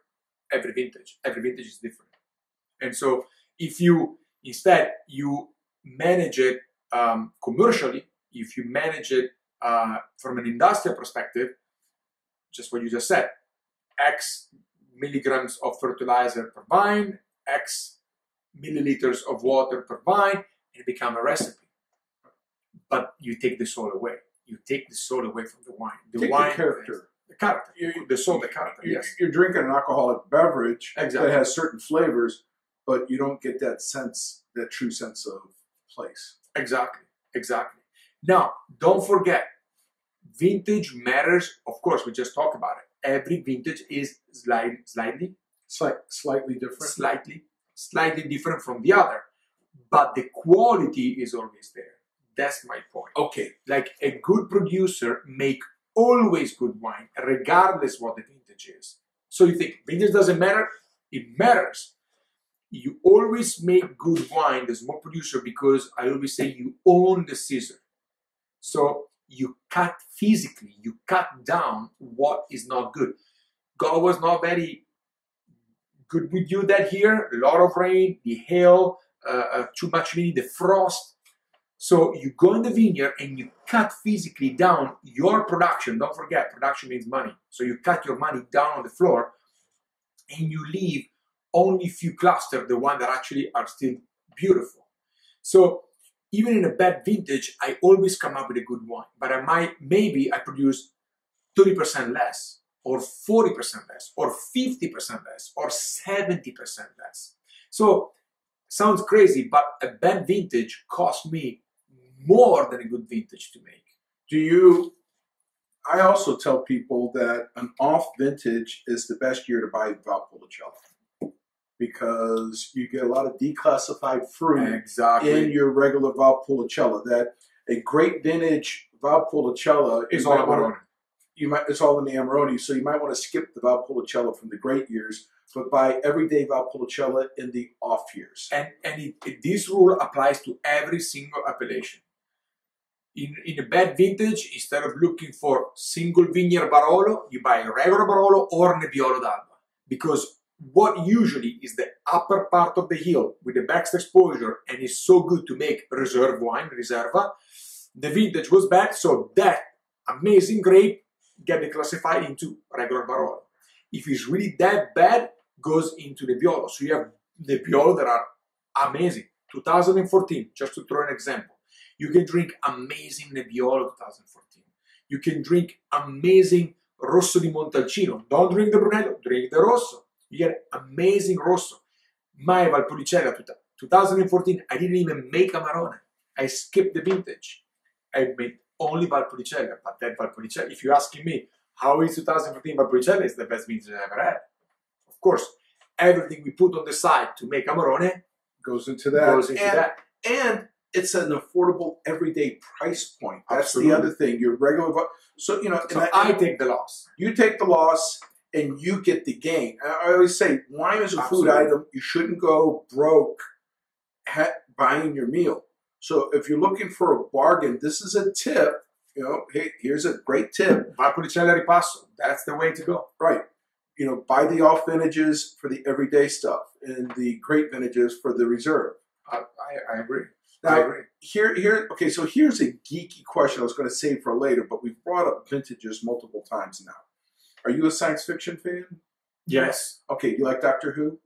every vintage. Every vintage is different. And so if you instead you manage it um, commercially, if you manage it uh, from an industrial perspective, just what you just said, X milligrams of fertilizer per vine, X milliliters of water per vine, and become a recipe. But you take the soul away. You take the soul away from the wine. The Take wine the character. the character, You- the soul, the character. You're, Yes, you're drinking an alcoholic beverage Exactly. that has certain flavors, but you don't get that sense, that true sense of place. exactly, exactly. Now, don't forget, vintage matters. Of course, we just talked about it. Every vintage is slight, slightly, Slight, slightly different. slightly, slightly different from the other, but the quality is always there. That's my point. Okay, Like a good producer make always good wine, regardless what the vintage is. So you think vintage doesn't matter? It matters. You always make good wine, the small producer, because I always say you own the scissor. So you cut physically, you cut down what is not good. God was not very good with you that year. A lot of rain, the hail, uh, uh, too much rain, the frost. So you go in the vineyard and you cut physically down your production. Don't forget, production means money. So you cut your money down on the floor and you leave only few clusters, the one that actually are still beautiful. So even in a bad vintage, I always come up with a good wine. But I might maybe I produce 30% less, or 40% less, or 50% less, or 70% less. So sounds crazy, but a bad vintage cost me more than a good vintage to make. do you? I also tell people that an off vintage is the best year to buy Valpolicella because you get a lot of declassified fruit Exactly. in your regular Valpolicella. That a great vintage Valpolicella you all about you might it's all in the Amarone, so you might want to skip the Valpolicella from the great years, but buy everyday Valpolicella in the off years. and and it, it- this rule applies to every single appellation. In, in a bad vintage, instead of looking for single vineyard Barolo, you buy a regular Barolo or Nebbiolo d'Alba. Because what usually is the upper part of the hill with the best exposure and is so good to make reserve wine, Riserva, the vintage was bad, so that amazing grape get declassified into regular Barolo. If it's really that bad, goes into the Nebbiolo. So you have the Nebbiolo that are amazing. 2014, just to throw an example. You can drink amazing Nebbiolo 2014. You can drink amazing Rosso di Montalcino. Don't drink the Brunello, drink the Rosso. You get amazing Rosso. My Valpolicella 2014, I didn't even make Amarone. I skipped the vintage. I made only Valpolicella, but that Valpolicella, if you're asking me, how is 2014 Valpolicella? It's the best vintage I ever had. Of course, everything we put on the side to make Amarone Goes into that. goes into and, that. and it's an affordable everyday price point. That's Absolutely. the other thing. Your regular, so you know, So I I, take the loss. you take the loss and you get the gain. I always say, wine is a food item. You shouldn't go broke ha- buying your meal. So if you're looking for a bargain, this is a tip. you know, hey, here's a great tip. Ripasso. That's the way to go. Right. You know, buy the off vintages for the everyday stuff and the great vintages for the reserve. I, I, I agree. I agree. here, here, okay, so here's a geeky question I was going to save for later, but we've brought up vintages multiple times now. Are you a science fiction fan? Yes. Okay, you like Doctor Who?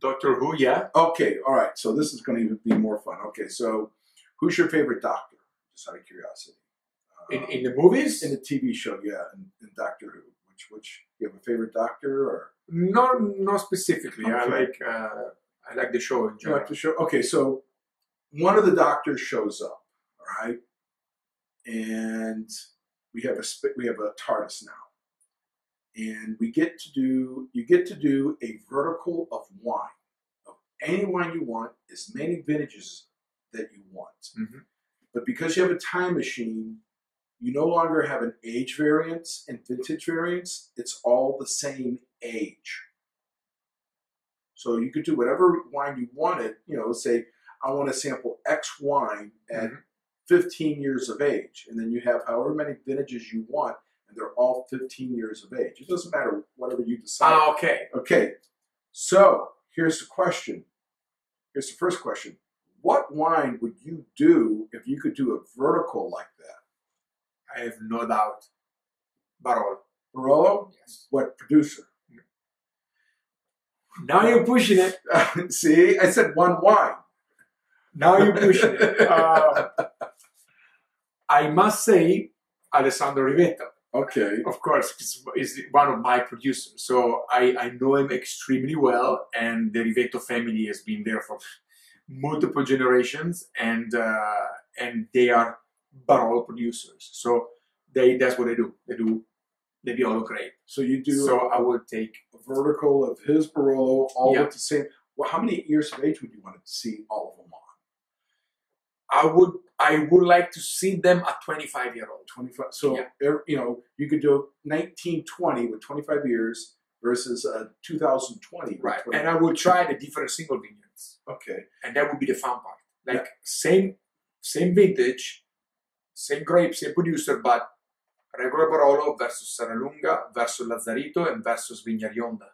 Doctor Who, yeah. Okay, all right, so this is going to be more fun. Okay, so who's your favorite doctor? Just out of curiosity. In, Uh, in the movies? in the TV show, yeah, in, in Doctor Who. Which, which, you have a favorite doctor or? not, not specifically. I like uh, I like the show in You general. like the show? Okay, so one of the doctors shows up, all right, and we have a we have a TARDIS now, and we get to do you get to do a vertical of wine, of any wine you want, as many vintages that you want. Mhm. But because you have a time machine, you no longer have an age variance and vintage variance. It's all the same age. So you could do whatever wine you wanted. You know, say I want to sample X wine at Mhm. 15 years of age, and then you have however many vintages you want, and they're all 15 years of age. It doesn't matter whatever you decide. Ah, okay. Okay, so here's the question. Here's the first question. What wine would you do if you could do a vertical like that? I have no doubt. Barolo. Barolo? Yes. What producer? Now you're pushing it. See, I said one wine. Now you're pushing it. Uh, I must say, Alessandro Rivetto. Okay. of course, is, is one of my producers. So I, I know him extremely well, and the Rivetto family has been there for multiple generations, and uh, and they are Barolo producers. So they that's what they do. They do the Nebbiolo great. So you do So I would take a vertical of his Barolo, all Yeah. with the same. Well, how many years of age would you want to see all of them? I would I would like to see them at 25 year old. 25. So, Yeah. er- you know, you could do 1920 with 25 years versus uh, 2020. Right. And I will try the different single vineyards. okay. and that would be the fun part. Like same same vintage, same grape, same producer, but regular Barolo versus Serralunga versus Lazzarito and versus Vignarionda.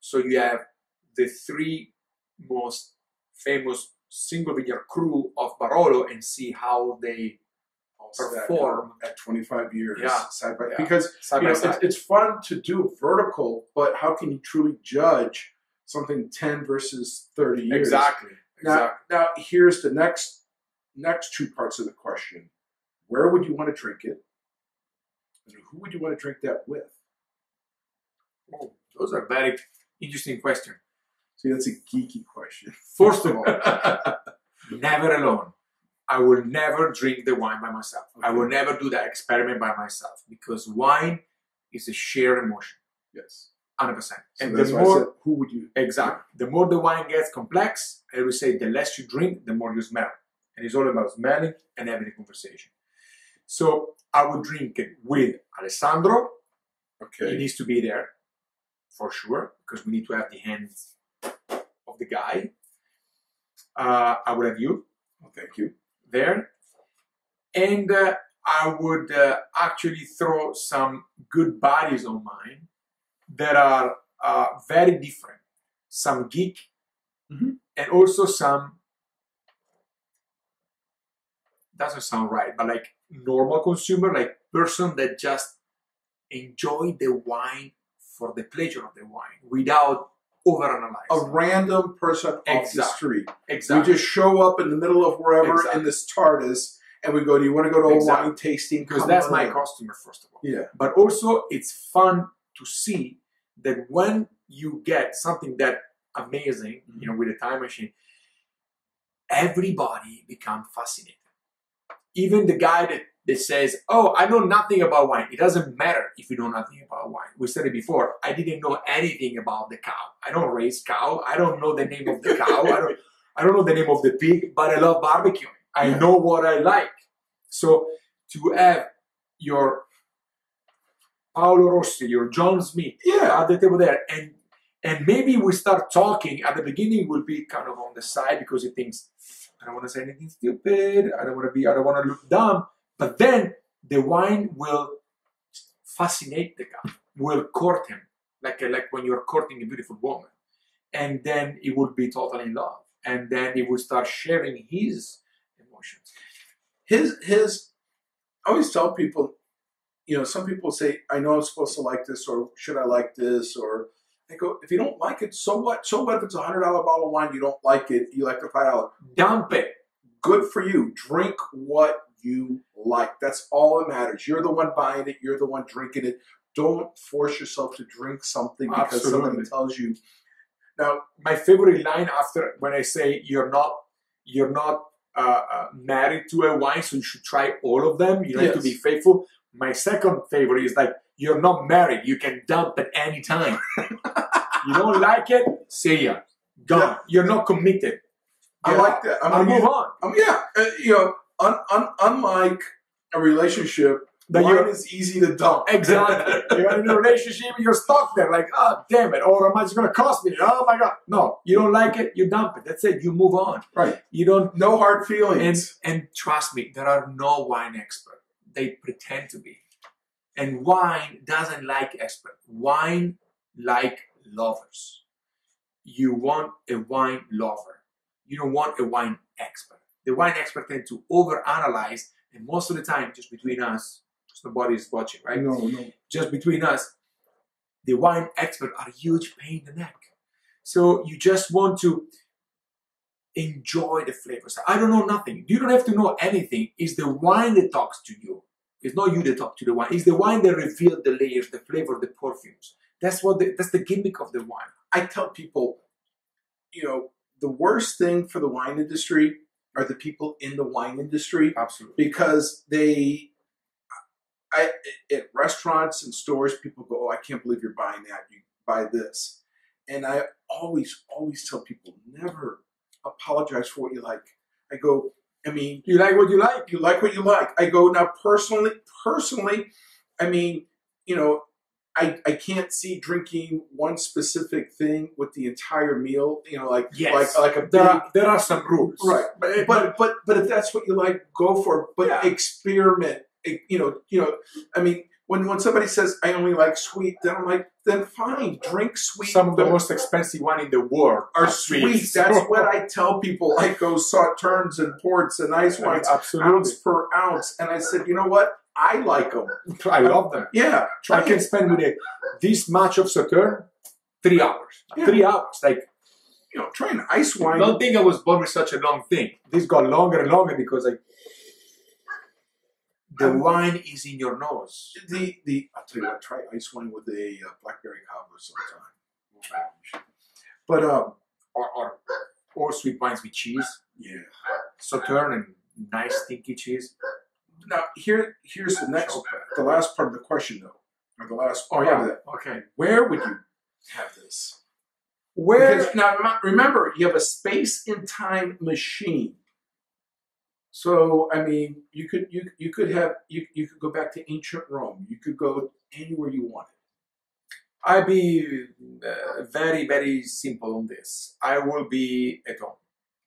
So you have the three most famous single vineyard crew of Barolo and see how they stacked Perform. Um, at 25 years Yeah. side by Yeah. Because side by know, side. it's, it's fun to do vertical, but how can you truly judge something 10 versus 30 years? exactly. Now, Exactly. now here's the next next two parts of the question. Where would you want to drink it? And who would you want to drink that with? Oh, those are very interesting questions. See, that's a geeky question. First of all, never alone. I will never drink the wine by myself. I will never do that experiment by myself because wine is a shared emotion, yes. 100%. So and the I said, more, who would you? exactly, the more the wine gets complex, I would say the less you drink, the more you smell. And it's all about smelling and having a conversation. So I would drink it with Alessandro. Okay. He needs to be there for sure because we need to have the hands of the guy. Uh, I would have you Well, thank you. there. And uh, I would uh, actually throw some good bodies on mine that are uh, very different. Some geek Mhm. and also some, doesn't sound right, but like normal consumer, like person that just enjoy the wine for the pleasure of the wine without. A random person off the street. exactly. We just show up in the middle of wherever Exactly. in this TARDIS, and we go, "Do you want to go to a wine tasting?" because that's my in." customer first of all. Yeah. but also it's fun to see that when you get something that amazing you know mm-hmm. with a time machine everybody become fascinated even the guy that, that says oh i know nothing about wine it doesn't matter if you know nothing about wine we said it before i didn't know anything about the cow i don't raise cow i don't know the name of the cow i don't i don't know the name of the pig but i love barbecue. i know what i like so to have your Paolo Rossi, your John Smith Yeah. at the table there, and and maybe we start talking at the beginning. Will be kind of on the side because he thinks I don't want to say anything stupid. I don't want to be. I don't want to look dumb. But then the wine will fascinate the guy, will court him, like uh, like when you're courting a beautiful woman, and then he will be totally in love, and then he will start sharing his emotions. his his I always tell people, you know, some people say, I know I'm supposed to like this or should I like this or I go, if you don't like it, so what? So what if it's a hundred dollar bottle of wine, you don't like it, you like the five dollar. Dump it. Good for you. Drink what you like. That's all that matters. You're the one buying it, you're the one drinking it. Don't force yourself to drink something because somebody tells you. Now, my favorite line after when I say you're not you're not uh, uh, married to a wine, so you should try all of them. You don't have to be faithful. My second favorite is like you're not married. You can dump at any time. you don't like it, see ya, gone. Yeah. You're not committed. I like that. I'm, I'll gonna move on. Um, yeah, uh, you know, un, un, unlike a relationship, That wine you're is easy to dump. exactly. you're in a relationship, you're stuck there. Like, oh damn it, or am I just gonna cost me? Oh my god, no. You don't like it, you dump it. That's it. You move on. right. You don't No hard And feelings. and trust me, there are no wine experts. They pretend to be. And wine doesn't like expert. Wine like lovers. You want a wine lover. You don't want a wine expert. The wine expert tend to overanalyze, and most of the time, just between us, because nobody is watching, right? no, no. just between us, the wine expert are huge pain in the neck. So you just want to enjoy the flavors. I don't know nothing. You don't have to know anything. It's the wine that talks to you. It's not you that talk to the wine. It's the wine that reveals the layers, the flavor, the perfumes. That's what the, that's the gimmick of the wine. I tell people, you know, the worst thing for the wine industry are the people in the wine industry Absolutely. because they, I at restaurants and stores, people go, "Oh, I can't believe you're buying that. You buy this," and I always, always tell people, never apologize for what you like. I go, I mean, You like what you like. you like what you like. I go now personally. Personally, I mean, you know, I I can't see drinking one specific thing with the entire meal. You know, like Yes. like like a big. There are, there are some rules. Right. But, but but but if that's what you like, go for it. But Yeah. experiment. You know, you know. I mean, when when somebody says I only like sweet, then I'm like, then fine, drink sweet. some of the most expensive wine in the world are sweet. That's what I tell people. I go sauternes and ports and ice wines, Absolutely. ounce per ounce. And I said, you know what? I like them. I love them. Yeah, try I can spend with it this much of Sauterne three hours. Yeah. Three hours. Like, You know, try an ice wine. don't think I was born with such a long thing. This got longer and longer because like the Um, wine is in your nose. The the I'll tell you what. Try ice wine with a uh, blackberry cobbler sometime. But um, Or, or, or sweet wines with cheese. yeah. Sauterne and nice stinky cheese. Now here here's the next the last part of the question though, or the last Oh yeah. of that. Okay. Where would you have this? Where Because now remember, you have a space and time machine. So I mean, you could you you could have you you could go back to ancient Rome. You could go anywhere you wanted. I be uh, very very simple on this. I will be at home.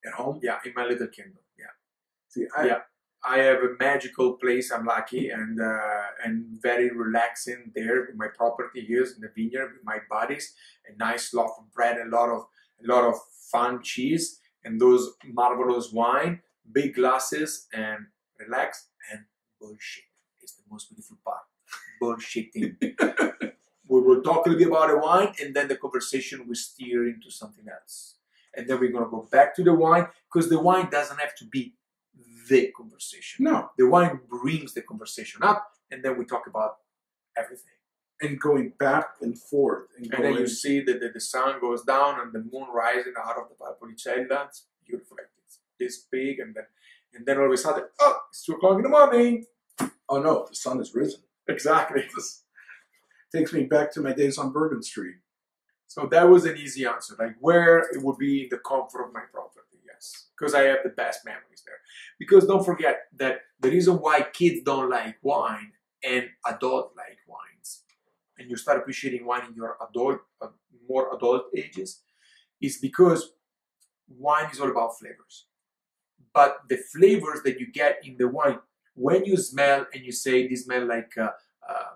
At home, Yeah, in my little kingdom. Yeah. see, I, Yeah. I have a magical place. I'm lucky and uh, and very relaxing there with my property here in the vineyard with my buddies. A nice loaf of bread, a lot of a lot of fun cheese, and those marvelous wine. Big glasses and relax and bullshit is the most beautiful part. Bullshitting. we will talk a little bit about the wine, and then the conversation will steer into something else. And then we're gonna go back to the wine because the wine doesn't have to be the conversation. no, The wine brings the conversation up, and then we talk about everything. and going back and forth and And going. then you see that the, the sun goes down and the moon rising out of the Valpolicella. It's beautiful, like it's this big, and then and then all of a sudden, oh, it's two o'clock in the morning. oh no, the sun has risen. Exactly. Takes me back to my days on Bourbon Street. So that was an easy answer. Like where it would be in the comfort of my property, Because I have the best memories there. Because don't forget that the reason why kids don't like wine and adult like wines, and you start appreciating wine in your adult, uh, more adult ages, is because wine is all about flavors. But the flavors that you get in the wine when you smell and you say this smell like uh, uh,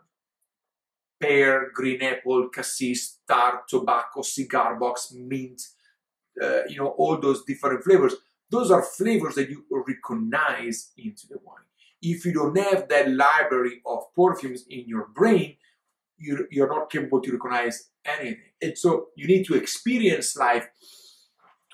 pear, green apple, cassis, tar, tobacco, cigar box, mint, uh, you know, all those different flavors. Those are flavors that you recognize into the wine. If you don't have that library of perfumes in your brain, you're, you're not capable to recognize anything. And so you need to experience life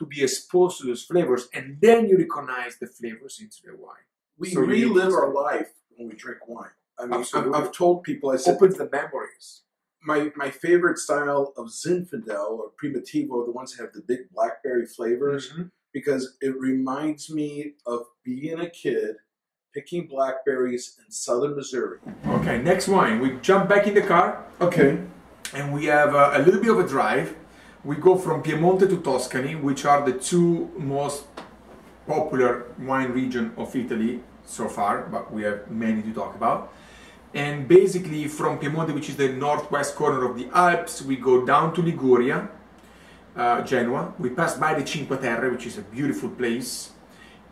to be exposed to those flavors, and then you recognize the flavors into the wine. We So relive our life when we drink wine. I mean, I've, Absolutely. I've told people, I said, Opens the memories. My, my favorite style of Zinfandel or Primitivo are the ones that have the big blackberry flavors Mhm. because it reminds me of being a kid picking blackberries in southern Missouri. Okay, next wine. We jump back in the car. Okay. and we have uh, a little bit of a drive. We go from Piemonte to Tuscany, which are the two most popular wine region of Italy so far, but we have many to talk about. And basically, from Piemonte, which is the northwest corner of the Alps, we go down to Liguria, uh, Genoa. We pass by the Cinque Terre, which is a beautiful place,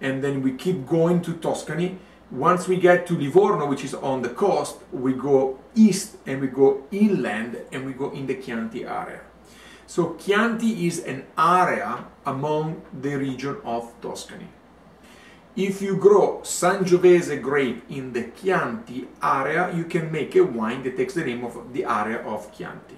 and then we keep going to Tuscany. Once we get to Livorno, which is on the coast, we go east and we go inland and we go in the Chianti area. So Chianti is an area among the region of Tuscany. If you grow Sangiovese grape in the Chianti area, you can make a wine that takes the name of the area of Chianti.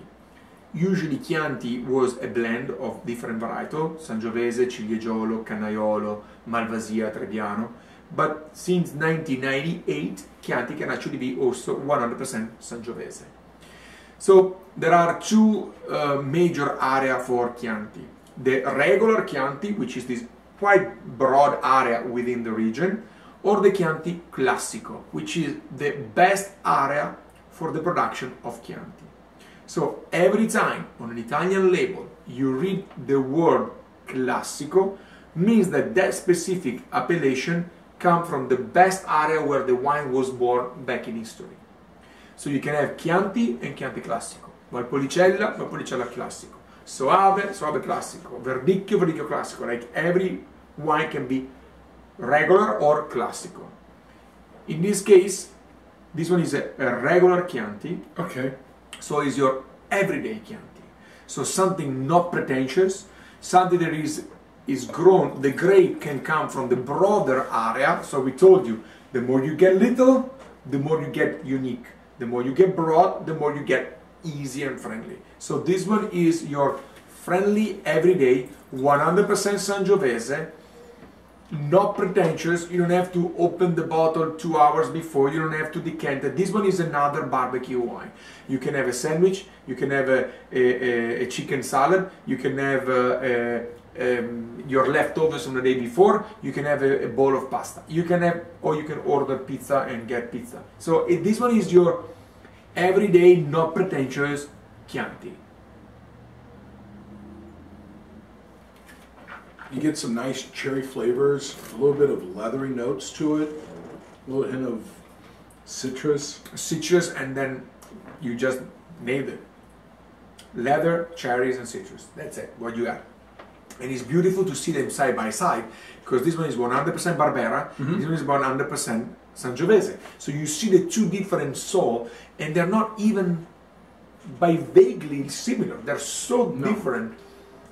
Usually Chianti was a blend of different varietals, Sangiovese, Ciliegiolo, Canaiolo, Malvasia, Trebbiano, but since 1998 Chianti can actually be also 100% Sangiovese. So there are two uh, major area for Chianti. The regular Chianti, which is this quite broad area within the region, or the Chianti Classico, which is the best area for the production of Chianti. So every time on an Italian label you read the word Classico, means that that specific appellation come from the best area where the wine was born back in history. So you can have Chianti and Chianti Classico, Valpolicella, Valpolicella Classico, Soave, Soave Classico, Verdicchio, Verdicchio Classico. Like every wine can be regular or Classico. In this case, this one is a, a regular Chianti, Okay. so is your everyday Chianti. So something not pretentious, something that is is grown. The grape can come from the broader area. So we told you, the more you get little, the more you get unique. The more you get broad, the more you get easy and friendly. So this one is your friendly everyday, 100% Sangiovese, not pretentious. You don't have to open the bottle two hours before. You don't have to decant it. This one is another barbecue wine. You can have a sandwich. You can have a, a, a chicken salad. You can have a, a, um, your leftovers from the day before. You can have a, bowl of pasta. You can have, or you can order pizza and get pizza. So this one is your everyday, not pretentious Chianti. You get some nice cherry flavors, a little bit of leathery notes to it, a little hint of citrus. citrus and then you just nailed it. Leather cherries and citrus. That's it what you got. And it's beautiful to see them side by side because this one is 100% barbera. Mm-hmm. This one is 100% sangiovese. So you see the two different soul and they're not even by vaguely similar. They're so No. different.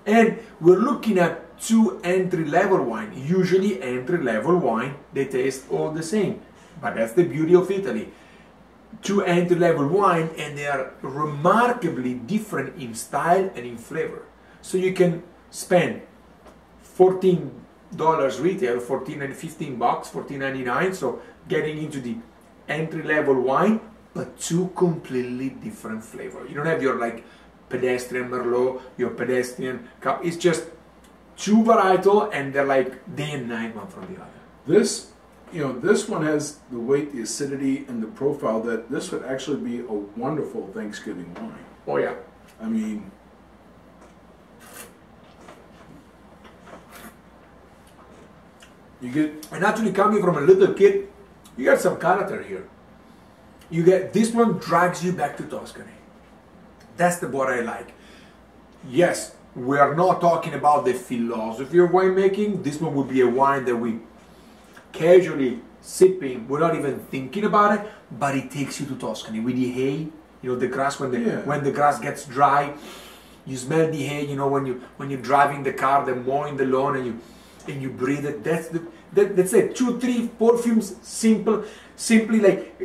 And we're looking at two entry level wine. Usually entry level wine they taste all the same. But that's the beauty of italy. Two entry level wine and they are remarkably different in style and in flavor. So you can spend 14 dollars retail 14 and 15 bucks 14.99 so getting into the entry level wine but two completely different flavor. You don't have your like pedestrian merlot your pedestrian cup. It's just two varietal and they're like day and night one from the other This, you know, this one has the weight, the acidity, and the profile that this would actually be a wonderful Thanksgiving wine. oh yeah I mean, you get And actually, coming from a little kid, you got some character here. You get this one drags you back to Tuscany. That's the what I like. Yes, we are not talking about the philosophy of winemaking. This one would be a wine that we casually sipping without even thinking about it, but it takes you to Tuscany with the hay. You know the grass when the Yeah. when the grass gets dry, you smell the hay. You know when you when you're driving the car, they're mowing the lawn, and you and you breathe it. That's the that, that's it. Two, three perfumes, simple, simply like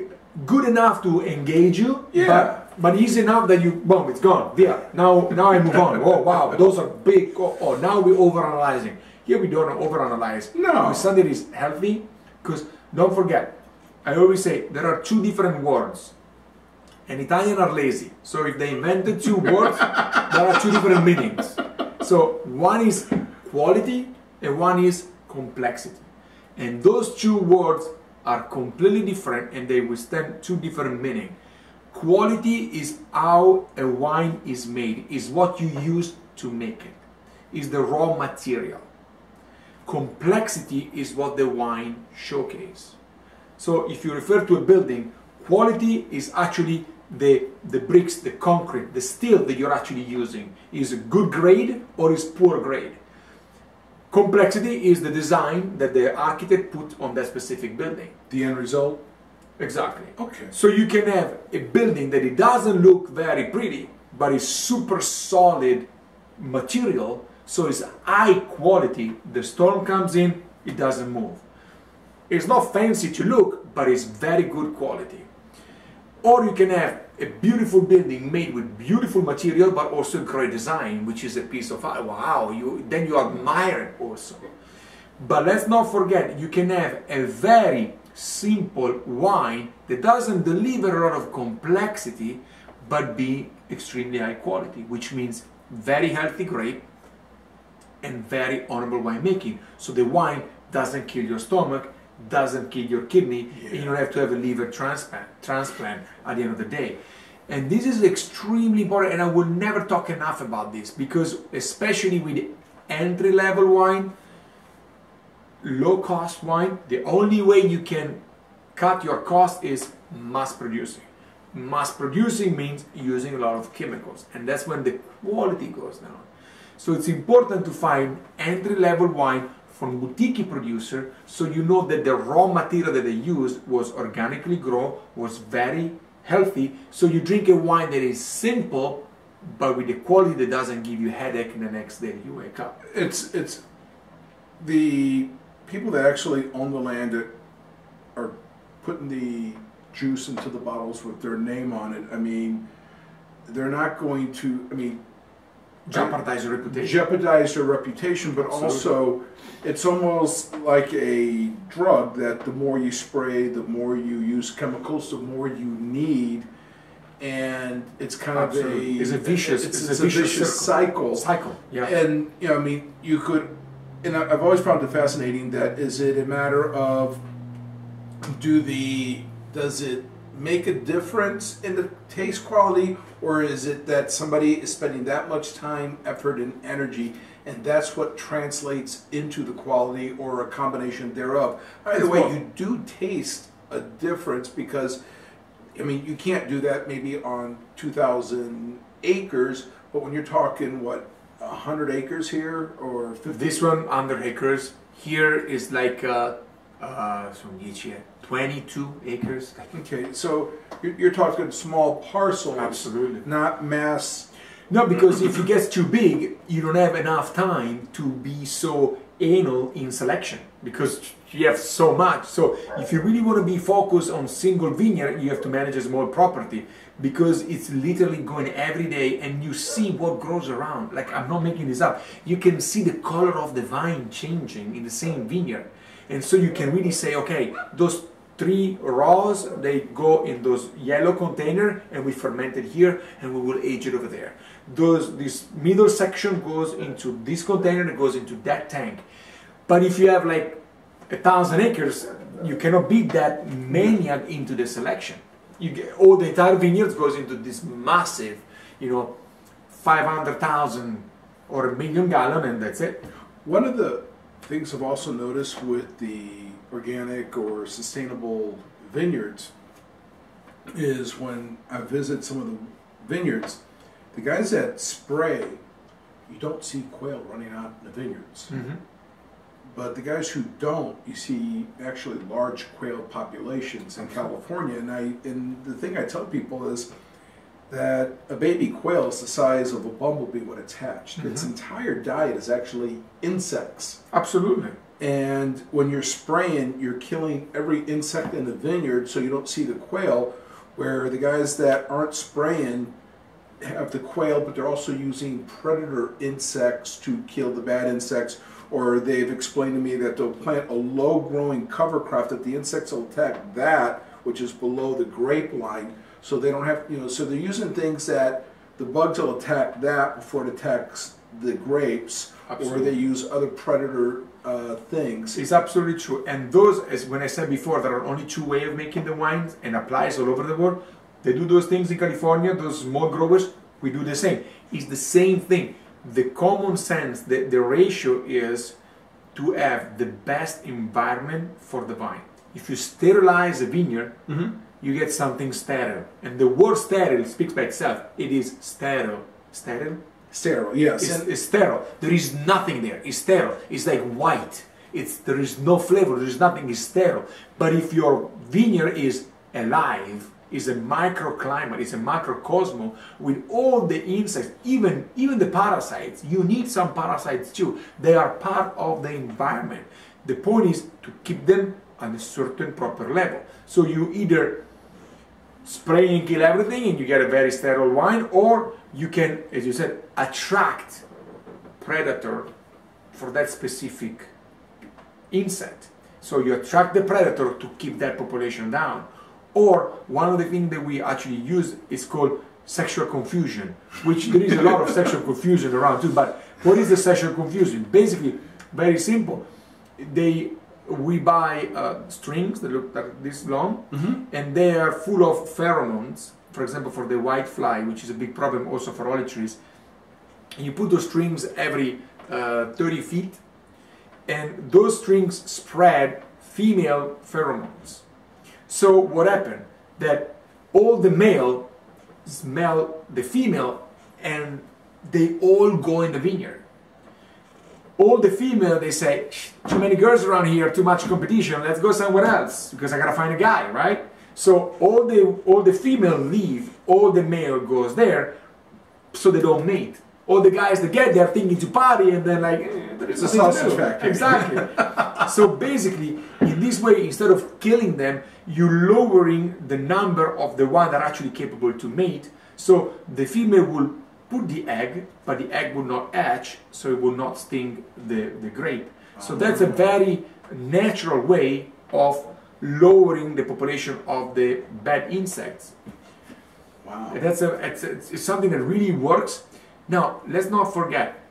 good enough to engage you. Yeah. But, but easy enough that you boom, it's gone. Yeah. Now now I move on. Oh wow, those are big. Oh, oh now we're overanalyzing. Here we don't overanalyze. No. Something is healthy, because don't forget, I always say there are two different words. And Italian are lazy. So if they invented two words, there are two different meanings. So one is quality and one is complexity. And those two words are completely different and they withstand two different meanings. Quality is how a wine is made, is what you use to make it, is the raw material. Complexity is what the wine showcase. So if you refer to a building, quality is actually the, the bricks, the concrete, the steel that you're actually using. Is good grade or is poor grade? Complexity is the design that the architect put on that specific building. The end result? Exactly. Okay. So you can have a building that it doesn't look very pretty, but it's super solid material, so it's high quality. The storm comes in, it doesn't move. It's not fancy to look, but it's very good quality. Or you can have a beautiful building made with beautiful material, but also great design, which is a piece of art. Wow, you then you admire it also. But let's not forget, you can have a very simple wine that doesn't deliver a lot of complexity, but be extremely high quality, which means very healthy grape and very honorable winemaking. So the wine doesn't kill your stomach, doesn't kill your kidney, and you don't have to have a liver transplant, transplant at the end of the day. And this is extremely important, and I will never talk enough about this because, especially with entry level wine, low cost wine, the only way you can cut your cost is mass producing. Mass producing means using a lot of chemicals, and that's when the quality goes down. So it's important to find entry level wine from boutique producer so you know that the raw material that they used was organically grown, was very healthy. So you drink a wine that is simple but with the quality that doesn't give you headache in the next day you wake up. It's it's the people that actually own the land that are putting the juice into the bottles with their name on it. I mean, they're not going to. I mean, Jeopardize your reputation. jeopardize their reputation, but Absolutely. also it's almost like a drug that the more you spray, the more you use chemicals, the more you need. And it's kind Absolutely. of a It's a vicious- it's, it's it's a vicious vicious cycle. Cycle. Yeah. And you know, I mean, you could, and I've always found it fascinating that is it a matter of do the does it make a difference in the taste quality, or is it that somebody is spending that much time, effort, and energy, and that's what translates into the quality or a combination thereof? Either It's way, both. you do taste a difference because I mean, you can't do that maybe on 2,000 acres, but when you're talking, what, 100 acres here or 50? This one under acres. Here is like uh, uh, sono 10, 22 acres. Okay, so you're, you're talking small parcels, Absolutely. not mass. No, because if it gets too big, you don't have enough time to be so anal in selection because you have so much. So if you really want to be focused on single vineyard, you have to manage a small property because it's literally going every day and you see what grows around. Like I'm not making this up. You can see the color of the vine changing in the same vineyard. And so you can really say, okay, those three rows, they go in those yellow container and we ferment it here and we will age it over there. Those this middle section goes into this container and it goes into that tank. But if you have like a thousand acres, you cannot beat that maniac into the selection. You get all the entire vineyards goes into this massive, you know, five hundred thousand or a million gallon and that's it. One of the things I've also noticed with the organic or sustainable vineyards is when I visit some of the vineyards, the guys that spray, you don't see quail running out in the vineyards. Mm-hmm. But the guys who don't, you see actually large quail populations in California. And I and the thing I tell people is that a baby quail is the size of a bumblebee when it's hatched. Its Mhm. entire diet is actually insects. Absolutely. And when you're spraying, you're killing every insect in the vineyard so you don't see the quail. Where the guys that aren't spraying have the quail, but they're also using predator insects to kill the bad insects. Or they've explained to me that they'll plant a low growing cover crop that the insects will attack that, which is below the grape line. So they don't have, you know, so they're using things that the bugs will attack that before it attacks the grapes. Or they use other predator uh, things. It's absolutely true. And those, as when I said before, there are only two ways of making the wines and applies all over the world. They do those things in California, those small growers, we do the same. It's the same thing. The common sense, the, the ratio is to have the best environment for the vine. If you sterilize a vineyard, mm-hmm. you get something sterile. And the word sterile speaks by itself. It is sterile. Sterile? Sterile, yes. It's, it's sterile. There is nothing there. It's sterile. It's like white. It's there is no flavor. There is nothing. It's sterile. But if your vineyard is alive, is a microclimate, it's a macrocosmo with all the insects, even even the parasites. You need some parasites too. They are part of the environment. The point is to keep them at a certain proper level. So you either spray and kill everything and you get a very sterile wine or you can as you said attract predator for that specific insect so you attract the predator to keep that population down or one of the things that we actually use is called sexual confusion which there is a lot of sexual confusion around too but what is the sexual confusion basically very simple they we buy uh, strings that look like this long and they are full of pheromones. For example, for the white fly, which is a big problem also for olive trees, and you put those strings every uh, 30 feet, and those strings spread female pheromones. So what happened? That all the male smell the female, and they all go in the vineyard. All the female they say too many girls around here too much competition let's go somewhere else because i gotta find a guy right? So all the all the female leave all the male goes there so they don't mate all the guys that get there thinking to party and then like eh, It's a sausage factory. exactly. So basically in this way instead of killing them you're lowering the number of the one that are actually capable to mate. So the female will put the egg but the egg will not hatch so it will not sting the, the grape. So ah. that's a very natural way of lowering the population of the bad insects. Wow. that's a it's, it's something that really works. Now let's not forget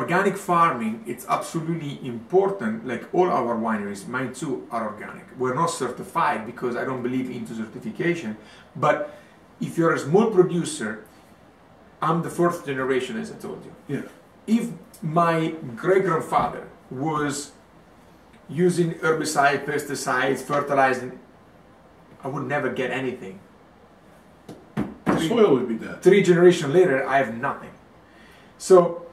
organic farming it's absolutely important like all our wineries mine too are organic we're not certified because i don't believe into certification but if you're a small producer i'm the fourth generation as i told you Yeah. if my great grandfather was using herbicide, pesticides, fertilizing, I would never get anything. The soil would be dead. Three generations later, I have nothing. So,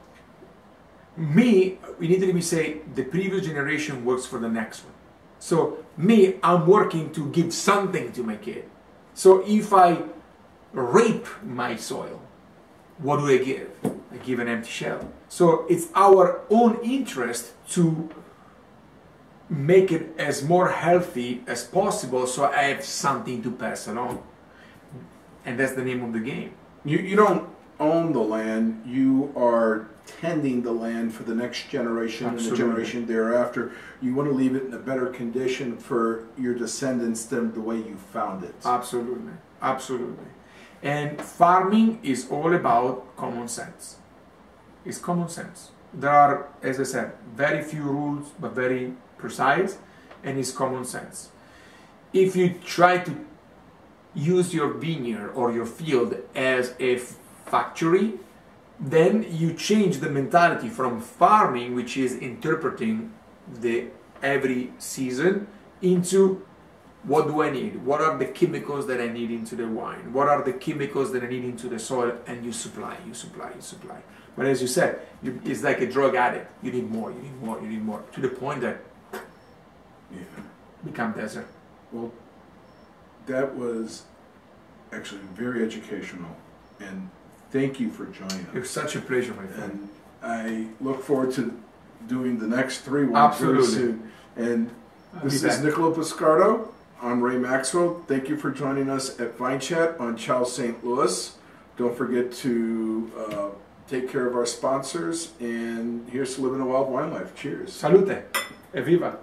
me, we need to maybe say the previous generation works for the next one. So, me, I'm working to give something to my kid. So, if I rape my soil, what do I give? I give an empty shell. So it's our own interest to make it as more healthy as possible so I have something to pass along. And that's the name of the game. You, you don't own the land, you are tending the land for the next generation and the generation thereafter. You want to leave it in a better condition for your descendants than the way you found it. Absolutely. Absolutely. And farming is all about common sense. It's common sense. There are, as I said, very few rules, but very precise, and it's common sense. If you try to use your vineyard or your field as a factory, then you change the mentality from farming, which is interpreting the every season, into what do I need? What are the chemicals that I need into the wine? What are the chemicals that I need into the soil? And you supply, you supply, you supply. But as you said, you, it's like a drug addict. You need more, you need more, you need more, to the point that Yeah. become desert. Well, that was actually very educational, and thank you for joining us. It's such a pleasure, my friend. And I look forward to doing the next three ones very Absolutely. soon. And I'll this is. Nicola Biscardo. I'm Ray Maxwell. Thank you for joining us at Vine Chat on Ciao St. Louis. Don't forget to uh, take care of our sponsors, and here's to living a wild wine life. Cheers. Salute. Evviva.